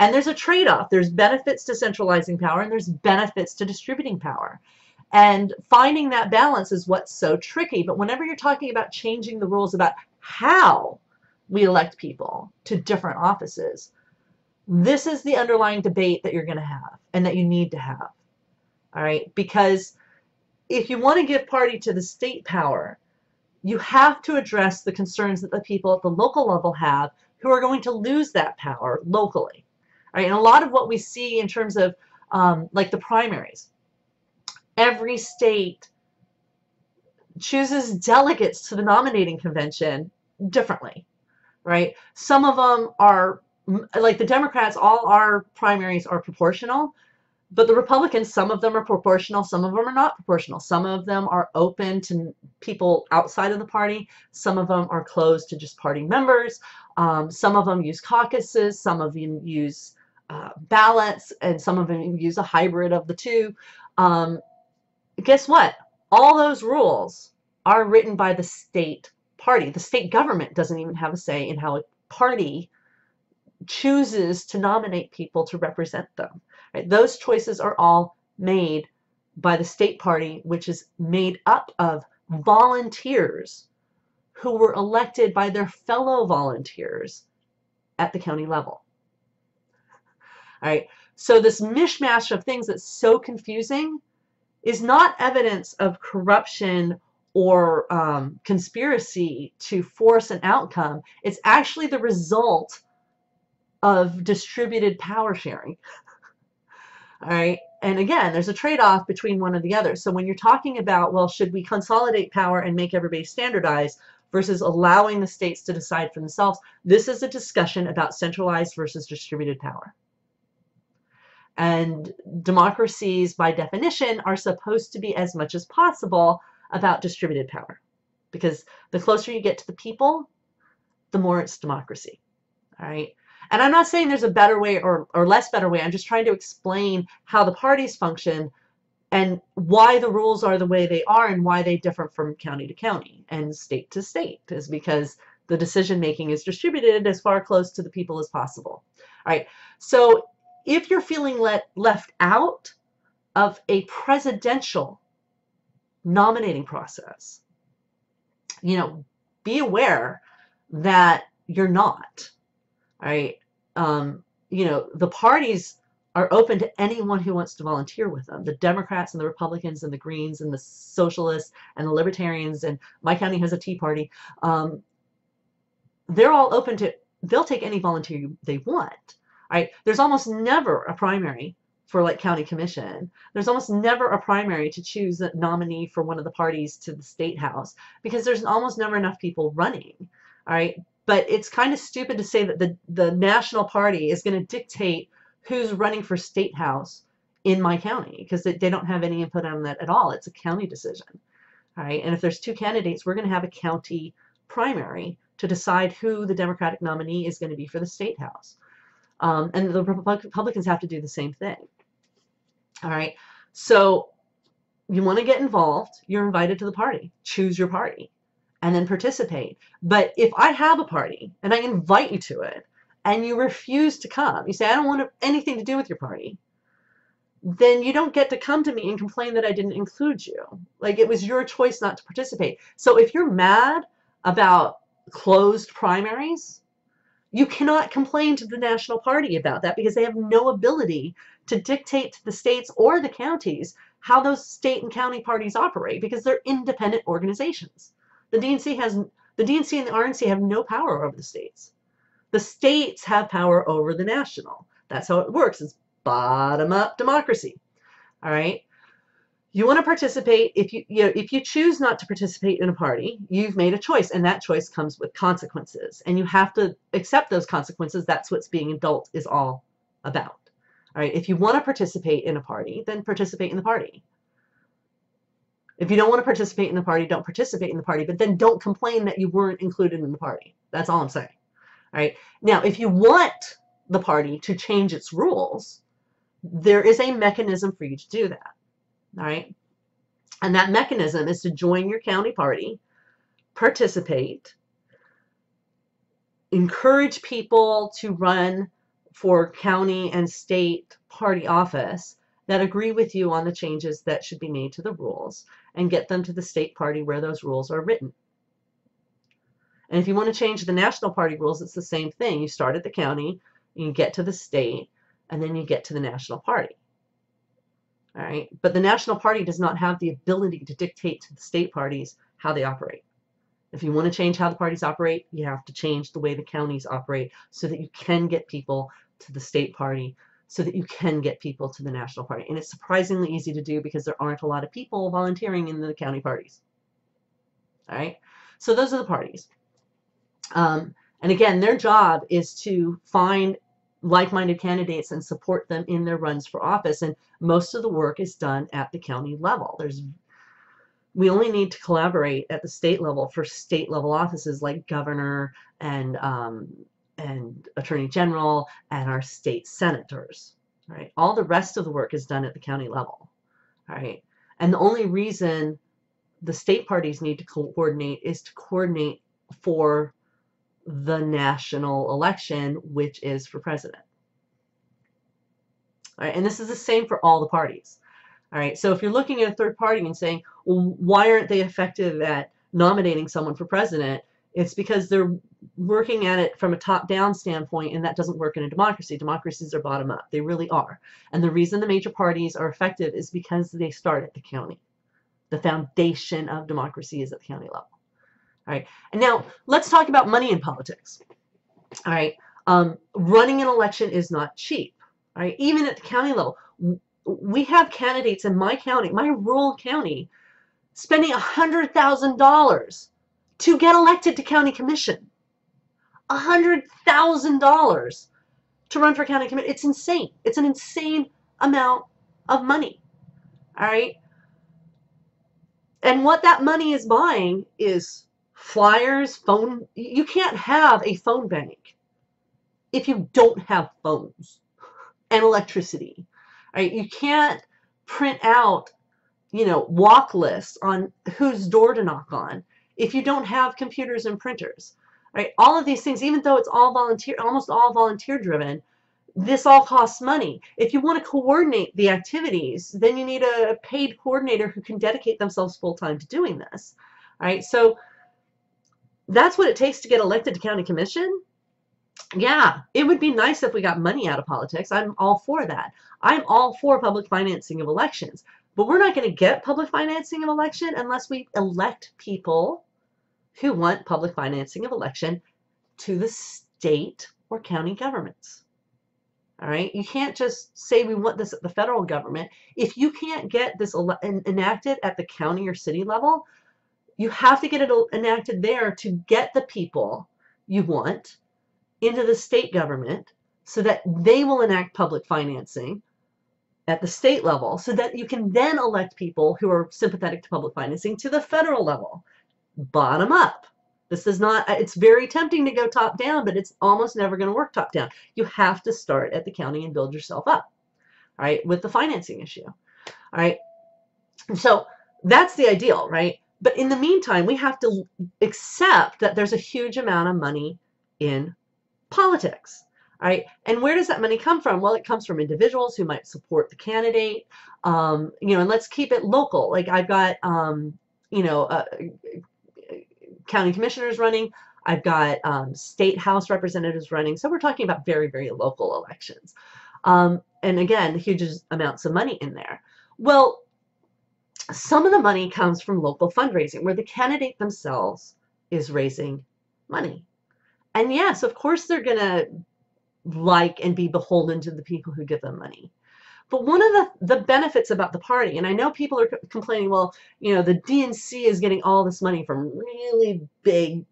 And there's a trade-off. There's benefits to centralizing power and there's benefits to distributing power. And finding that balance is what's so tricky. But whenever you're talking about changing the rules about how we elect people to different offices. This is the underlying debate that you're going to have and that you need to have. All right, because if you want to give party to the state power, you have to address the concerns that the people at the local level have who are going to lose that power locally. All right, and a lot of what we see in terms of um, like the primaries, every state chooses delegates to the nominating convention differently right? Some of them are, like the Democrats, all our primaries are proportional, but the Republicans, some of them are proportional, some of them are not proportional. Some of them are open to people outside of the party. Some of them are closed to just party members. Um, some of them use caucuses. Some of them use uh, ballots, and some of them use a hybrid of the two. Um, guess what? All those rules are written by the state party. The state government doesn't even have a say in how a party chooses to nominate people to represent them. Right? Those choices are all made by the state party, which is made up of volunteers who were elected by their fellow volunteers at the county level. All right, so this mishmash of things that's so confusing is not evidence of corruption or um, conspiracy to force an outcome. It's actually the result of distributed power sharing. All right. And again, there's a trade-off between one or the other. So when you're talking about, well, should we consolidate power and make everybody standardized versus allowing the states to decide for themselves, this is a discussion about centralized versus distributed power. And democracies, by definition, are supposed to be as much as possible about distributed power. Because the closer you get to the people, the more it's democracy. All right. And I'm not saying there's a better way or, or less better way. I'm just trying to explain how the parties function and why the rules are the way they are and why they differ from county to county and state to state is because the decision making is distributed as far close to the people as possible. All right. So if you're feeling let, left out of a presidential nominating process, you know, be aware that you're not. right? Um, you know, the parties are open to anyone who wants to volunteer with them. The Democrats and the Republicans and the Greens and the Socialists and the Libertarians and my county has a Tea Party. Um, they're all open to, they'll take any volunteer they want. Right? There's almost never a primary for like county commission. There's almost never a primary to choose a nominee for one of the parties to the state house because there's almost never enough people running. All right. But it's kind of stupid to say that the, the national party is going to dictate who's running for state house in my county because they, they don't have any input on that at all. It's a county decision. All right. And if there's two candidates, we're going to have a county primary to decide who the Democratic nominee is going to be for the state house. Um, and the Republicans have to do the same thing. All right. So you want to get involved, you're invited to the party. Choose your party and then participate. But if I have a party and I invite you to it and you refuse to come, you say, I don't want anything to do with your party, then you don't get to come to me and complain that I didn't include you. Like it was your choice not to participate. So if you're mad about closed primaries, you cannot complain to the National Party about that because they have no ability to dictate to the states or the counties how those state and county parties operate because they're independent organizations. The DNC has the DNC and the RNC have no power over the states. The states have power over the national. That's how it works. It's bottom up democracy. All right. You want to participate. If you, you know, if you choose not to participate in a party, you've made a choice, and that choice comes with consequences, and you have to accept those consequences. That's what being adult is all about. All right. If you want to participate in a party, then participate in the party. If you don't want to participate in the party, don't participate in the party, but then don't complain that you weren't included in the party. That's all I'm saying. All right. Now, if you want the party to change its rules, there is a mechanism for you to do that. All right. And that mechanism is to join your county party, participate, encourage people to run for county and state party office that agree with you on the changes that should be made to the rules and get them to the state party where those rules are written. And if you want to change the national party rules, it's the same thing. You start at the county, you get to the state, and then you get to the national party. All right. But the national party does not have the ability to dictate to the state parties how they operate. If you want to change how the parties operate, you have to change the way the counties operate so that you can get people to the state party, so that you can get people to the national party. And it's surprisingly easy to do because there aren't a lot of people volunteering in the county parties. All right. So those are the parties. Um, and again, their job is to find like-minded candidates and support them in their runs for office. And most of the work is done at the county level. There's we only need to collaborate at the state level for state level offices like governor and um, and attorney general and our state senators. Right. All the rest of the work is done at the county level. All right. And the only reason the state parties need to coordinate is to coordinate for the national election, which is for president. All right, and this is the same for all the parties. All right, so if you're looking at a third party and saying, well, why aren't they effective at nominating someone for president? It's because they're working at it from a top-down standpoint, and that doesn't work in a democracy. Democracies are bottom-up. They really are. And the reason the major parties are effective is because they start at the county. The foundation of democracy is at the county level. All right. And now let's talk about money in politics. All right. Um, running an election is not cheap. All right. Even at the county level, we have candidates in my county, my rural county, spending $100,000 to get elected to county commission. $100,000 to run for county commission. It's insane. It's an insane amount of money. All right. And what that money is buying is flyers, phone. You can't have a phone bank if you don't have phones and electricity. Right? You can't print out you know, walk lists on whose door to knock on if you don't have computers and printers, right? All of these things, even though it's all volunteer, almost all volunteer driven, this all costs money. If you want to coordinate the activities, then you need a paid coordinator who can dedicate themselves full time to doing this. All right, so that's what it takes to get elected to county commission. Yeah, it would be nice if we got money out of politics. I'm all for that. I'm all for public financing of elections. But we're not going to get public financing of election unless we elect people who want public financing of election to the state or county governments. All right, you can't just say we want this at the federal government. If you can't get this enacted at the county or city level, you have to get it enacted there to get the people you want into the state government so that they will enact public financing at the state level so that you can then elect people who are sympathetic to public financing to the federal level. Bottom up. This is not uh, it's very tempting to go top down but it's almost never going to work top down. You have to start at the county and build yourself up all right with the financing issue all right? So that's the ideal right but in the meantime we have to accept that there's a huge amount of money in politics right? And where does that money come from? Well, it comes from individuals who might support the candidate, um, you know, and let's keep it local. Like I've got, um, you know, uh, county commissioners running. I've got um, state house representatives running. So we're talking about very, very local elections. Um, and again, huge amounts of money in there. Well, some of the money comes from local fundraising where the candidate themselves is raising money. And yes, of course, they're going to like and be beholden to the people who give them money. But one of the, the benefits about the party, and I know people are complaining, well, you know, the DNC is getting all this money from really big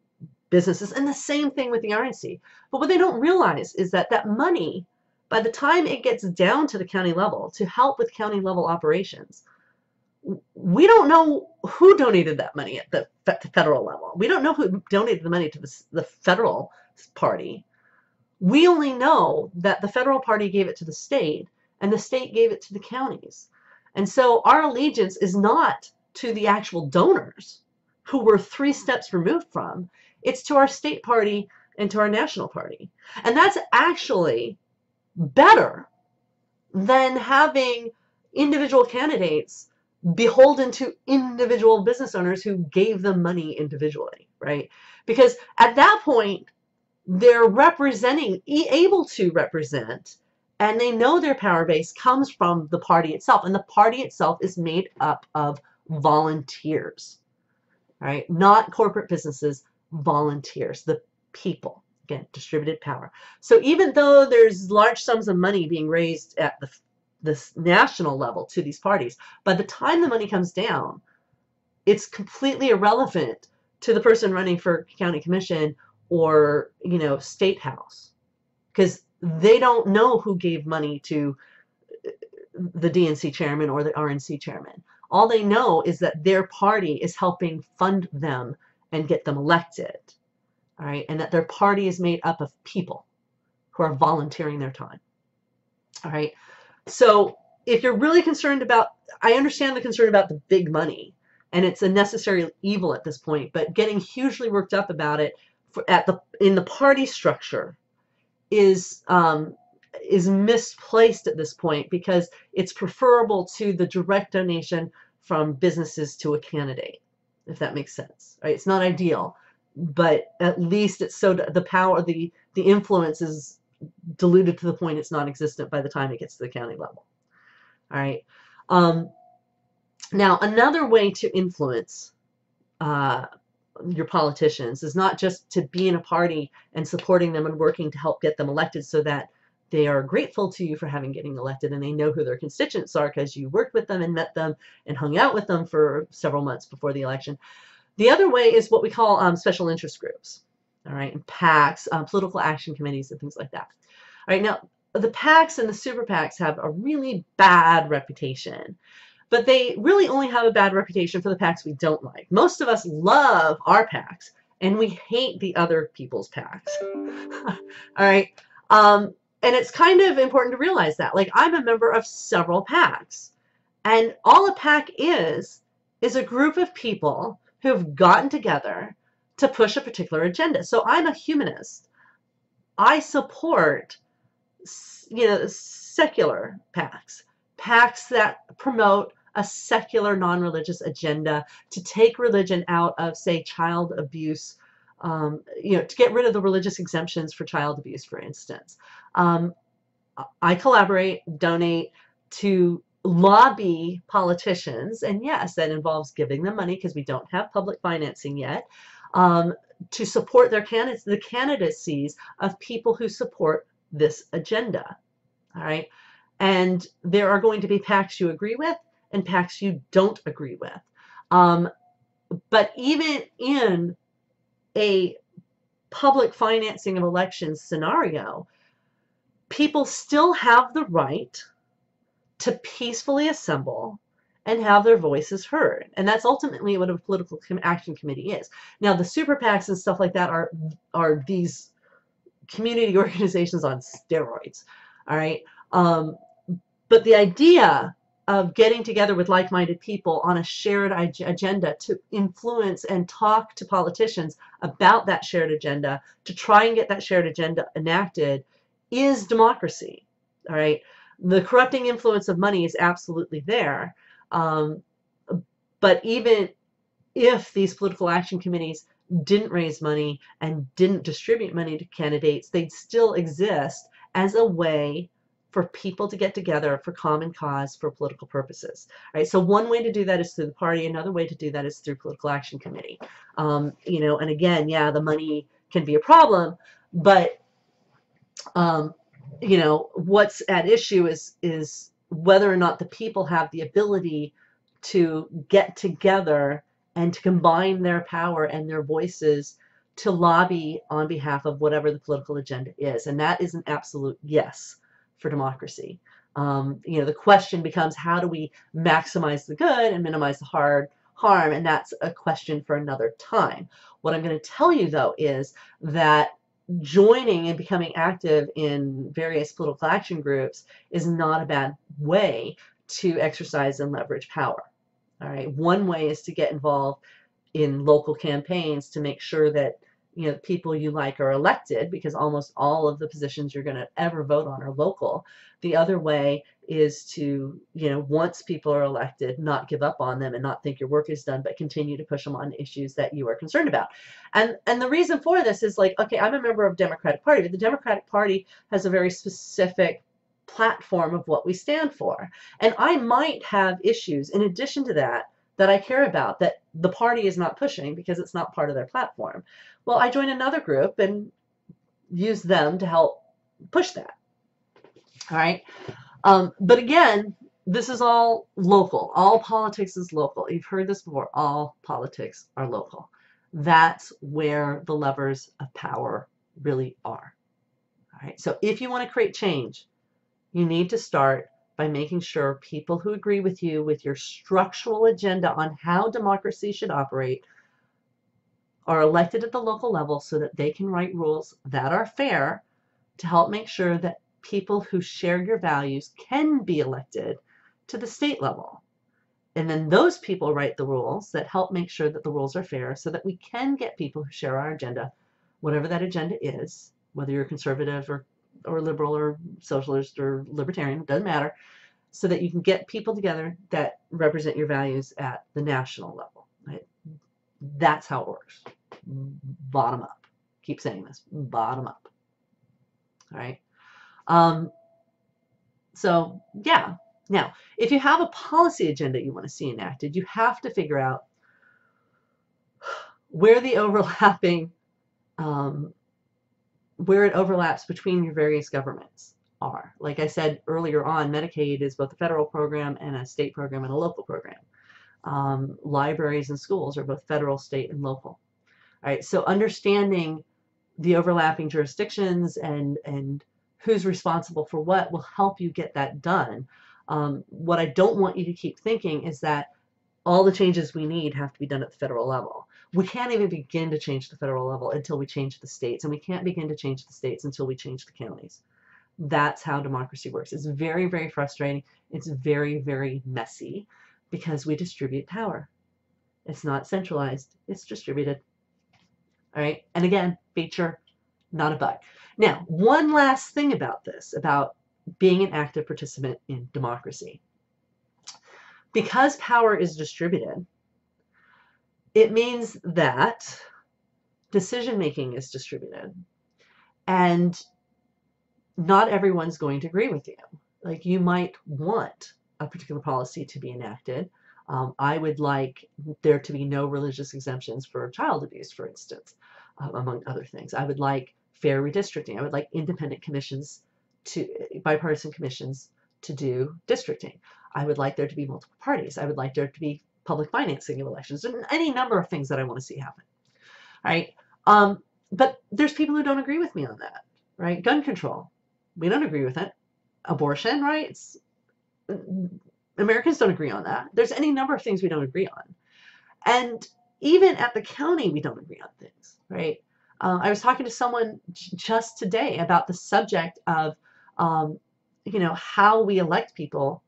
businesses, and the same thing with the RNC. But what they don't realize is that that money, by the time it gets down to the county level to help with county level operations, we don't know who donated that money at the federal level. We don't know who donated the money to the, the federal party. We only know that the federal party gave it to the state and the state gave it to the counties. And so our allegiance is not to the actual donors who we're three steps removed from. It's to our state party and to our national party. And that's actually better than having individual candidates beholden to individual business owners who gave them money individually, right? Because at that point, they're representing, able to represent, and they know their power base comes from the party itself. And the party itself is made up of volunteers, right? Not corporate businesses, volunteers, the people. Again, distributed power. So even though there's large sums of money being raised at the this national level to these parties, by the time the money comes down, it's completely irrelevant to the person running for county commission or you know state house because they don't know who gave money to uh, the DNC chairman or the RNC chairman. All they know is that their party is helping fund them and get them elected. All right, and that their party is made up of people who are volunteering their time. All right. So if you're really concerned about I understand the concern about the big money and it's a necessary evil at this point, but getting hugely worked up about it at the in the party structure is um, is misplaced at this point because it's preferable to the direct donation from businesses to a candidate, if that makes sense. Right? It's not ideal, but at least it's so the power, the the influence is diluted to the point it's non-existent by the time it gets to the county level. All right. Um, now, another way to influence uh, your politicians is not just to be in a party and supporting them and working to help get them elected so that they are grateful to you for having getting elected and they know who their constituents are because you worked with them and met them and hung out with them for several months before the election. The other way is what we call um, special interest groups, all right, and PACs, um, political action committees, and things like that. All right, now the PACs and the super PACs have a really bad reputation but they really only have a bad reputation for the PACs we don't like. Most of us love our PACs, and we hate the other people's PACs. All right. Um, and it's kind of important to realize that. Like, I'm a member of several PACs, And all a PAC is, is a group of people who have gotten together to push a particular agenda. So I'm a humanist. I support, you know, secular PACs, PACs that promote a secular, non-religious agenda to take religion out of, say, child abuse, um, you know, to get rid of the religious exemptions for child abuse, for instance. Um, I collaborate, donate to lobby politicians, and yes, that involves giving them money because we don't have public financing yet, um, to support their candidates, the candidacies of people who support this agenda. All right. And there are going to be PACs you agree with and PACs you don't agree with. Um, but even in a public financing of elections scenario, people still have the right to peacefully assemble and have their voices heard. And that's ultimately what a political action committee is. Now, the super PACs and stuff like that are are these community organizations on steroids. All right. Um, but the idea of getting together with like-minded people on a shared agenda to influence and talk to politicians about that shared agenda to try and get that shared agenda enacted is democracy all right the corrupting influence of money is absolutely there um, but even if these political action committees didn't raise money and didn't distribute money to candidates they'd still exist as a way for people to get together for common cause for political purposes. Right. So one way to do that is through the party. Another way to do that is through political action committee. Um, you know, and again, yeah, the money can be a problem, but um, you know, what's at issue is is whether or not the people have the ability to get together and to combine their power and their voices to lobby on behalf of whatever the political agenda is. And that is an absolute yes for democracy. Um, you know, the question becomes how do we maximize the good and minimize the hard harm? And that's a question for another time. What I'm going to tell you, though, is that joining and becoming active in various political action groups is not a bad way to exercise and leverage power. All right. One way is to get involved in local campaigns to make sure that you know people you like are elected because almost all of the positions you're going to ever vote on are local. The other way is to you know once people are elected not give up on them and not think your work is done but continue to push them on issues that you are concerned about. And and the reason for this is like okay i'm a member of democratic party but the democratic party has a very specific platform of what we stand for. And i might have issues. In addition to that that I care about that the party is not pushing because it's not part of their platform. Well, I join another group and use them to help push that. All right. Um, but again, this is all local. All politics is local. You've heard this before. All politics are local. That's where the levers of power really are. All right. So if you want to create change, you need to start by making sure people who agree with you with your structural agenda on how democracy should operate are elected at the local level so that they can write rules that are fair to help make sure that people who share your values can be elected to the state level. And then those people write the rules that help make sure that the rules are fair so that we can get people who share our agenda, whatever that agenda is, whether you're conservative or or liberal or socialist or libertarian, doesn't matter, so that you can get people together that represent your values at the national level. Right? That's how it works. Bottom up. Keep saying this. Bottom up. All right. Um, so yeah. Now, if you have a policy agenda you want to see enacted, you have to figure out where the overlapping um, where it overlaps between your various governments are. Like I said earlier on, Medicaid is both a federal program and a state program and a local program. Um, libraries and schools are both federal, state, and local. All right, so understanding the overlapping jurisdictions and and who's responsible for what will help you get that done. Um, what I don't want you to keep thinking is that all the changes we need have to be done at the federal level we can't even begin to change the federal level until we change the states, and we can't begin to change the states until we change the counties. That's how democracy works. It's very, very frustrating. It's very, very messy because we distribute power. It's not centralized, it's distributed. All right. And again, feature, not a bug. Now, one last thing about this, about being an active participant in democracy. Because power is distributed, it means that decision making is distributed. And not everyone's going to agree with you. Like you might want a particular policy to be enacted. Um, I would like there to be no religious exemptions for child abuse, for instance, uh, among other things. I would like fair redistricting. I would like independent commissions to bipartisan commissions to do districting. I would like there to be multiple parties. I would like there to be public financing of elections and any number of things that I want to see happen. Right? Um, but there's people who don't agree with me on that. Right? Gun control. We don't agree with it. Abortion rights. Americans don't agree on that. There's any number of things we don't agree on. And even at the county, we don't agree on things, right? Uh, I was talking to someone just today about the subject of, um, you know, how we elect people,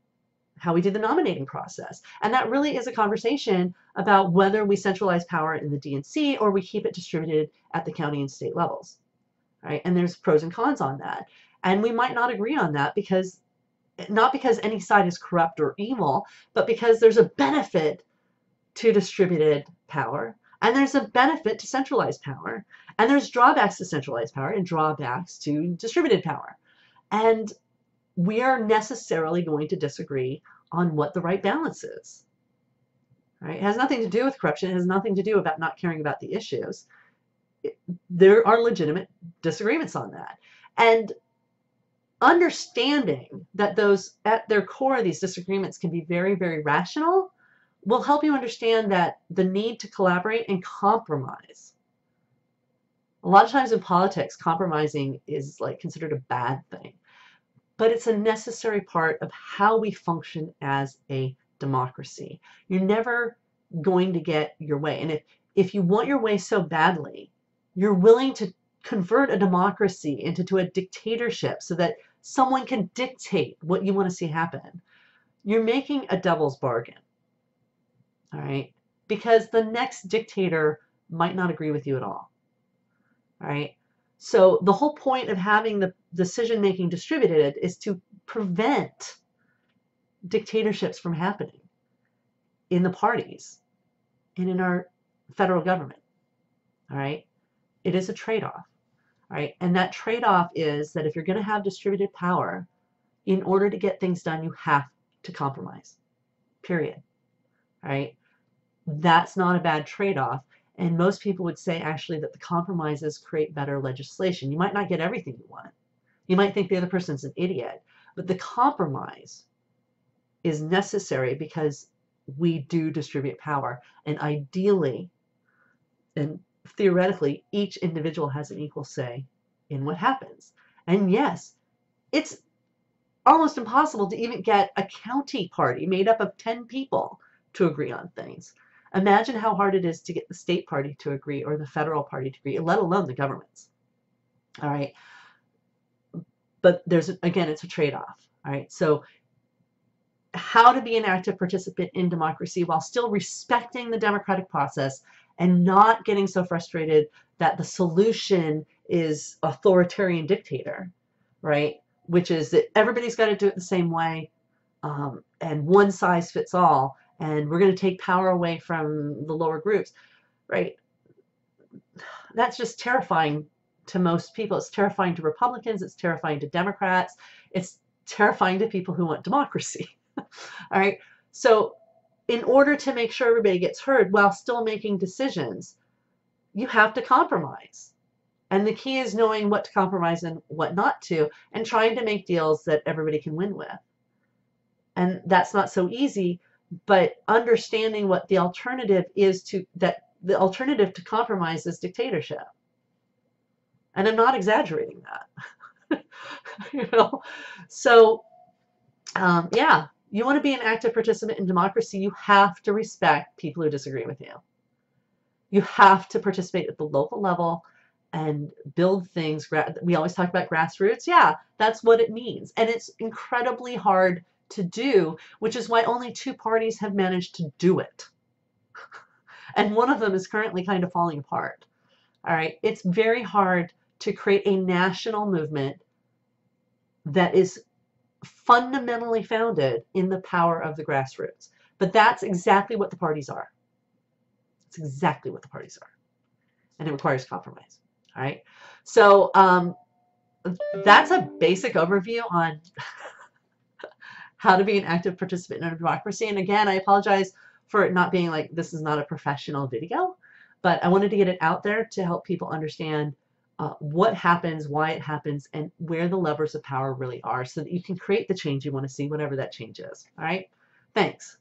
how we do the nominating process. And that really is a conversation about whether we centralize power in the DNC or we keep it distributed at the county and state levels, right? And there's pros and cons on that. And we might not agree on that because not because any side is corrupt or evil, but because there's a benefit to distributed power and there's a benefit to centralized power and there's drawbacks to centralized power and drawbacks to distributed power. And we are necessarily going to disagree on what the right balance is. Right? It has nothing to do with corruption. It has nothing to do about not caring about the issues. It, there are legitimate disagreements on that. And understanding that those at their core these disagreements can be very very rational will help you understand that the need to collaborate and compromise a lot of times in politics compromising is like considered a bad thing but it's a necessary part of how we function as a democracy you're never going to get your way and if if you want your way so badly you're willing to convert a democracy into to a dictatorship so that someone can dictate what you want to see happen, you're making a devil's bargain. All right? Because the next dictator might not agree with you at all. All right? So the whole point of having the decision making distributed is to prevent dictatorships from happening in the parties and in our federal government. All right? It is a trade off right? And that trade-off is that if you're going to have distributed power, in order to get things done, you have to compromise, period, All right. That's not a bad trade-off. And most people would say actually that the compromises create better legislation. You might not get everything you want. You might think the other person's an idiot, but the compromise is necessary because we do distribute power. And ideally, and theoretically, each individual has an equal say in what happens. And yes, it's almost impossible to even get a county party made up of 10 people to agree on things. Imagine how hard it is to get the state party to agree or the federal party to agree, let alone the governments. All right. But there's, again, it's a trade off. All right. So, how to be an active participant in democracy while still respecting the democratic process and not getting so frustrated that the solution is authoritarian dictator, right? Which is that everybody's got to do it the same way um, and one size fits all, and we're going to take power away from the lower groups, right? That's just terrifying to most people. It's terrifying to Republicans, it's terrifying to Democrats, it's terrifying to people who want democracy. all right. So in order to make sure everybody gets heard while still making decisions, you have to compromise. And the key is knowing what to compromise and what not to, and trying to make deals that everybody can win with. And that's not so easy, but understanding what the alternative is to that the alternative to compromise is dictatorship. And I'm not exaggerating that. you know, so um, yeah, you want to be an active participant in democracy, you have to respect people who disagree with you. You have to participate at the local level and build things. We always talk about grassroots. Yeah, that's what it means. And it's incredibly hard to do, which is why only two parties have managed to do it. and one of them is currently kind of falling apart. All right, it's very hard to create a national movement that is fundamentally founded in the power of the grassroots. But that's exactly what the parties are. It's exactly what the parties are. And it requires compromise. All right. So um, that's a basic overview on how to be an active participant in a democracy. And again, I apologize for it not being like this is not a professional video, but I wanted to get it out there to help people understand uh, what happens, why it happens, and where the levers of power really are so that you can create the change you want to see, whatever that change is. All right. Thanks.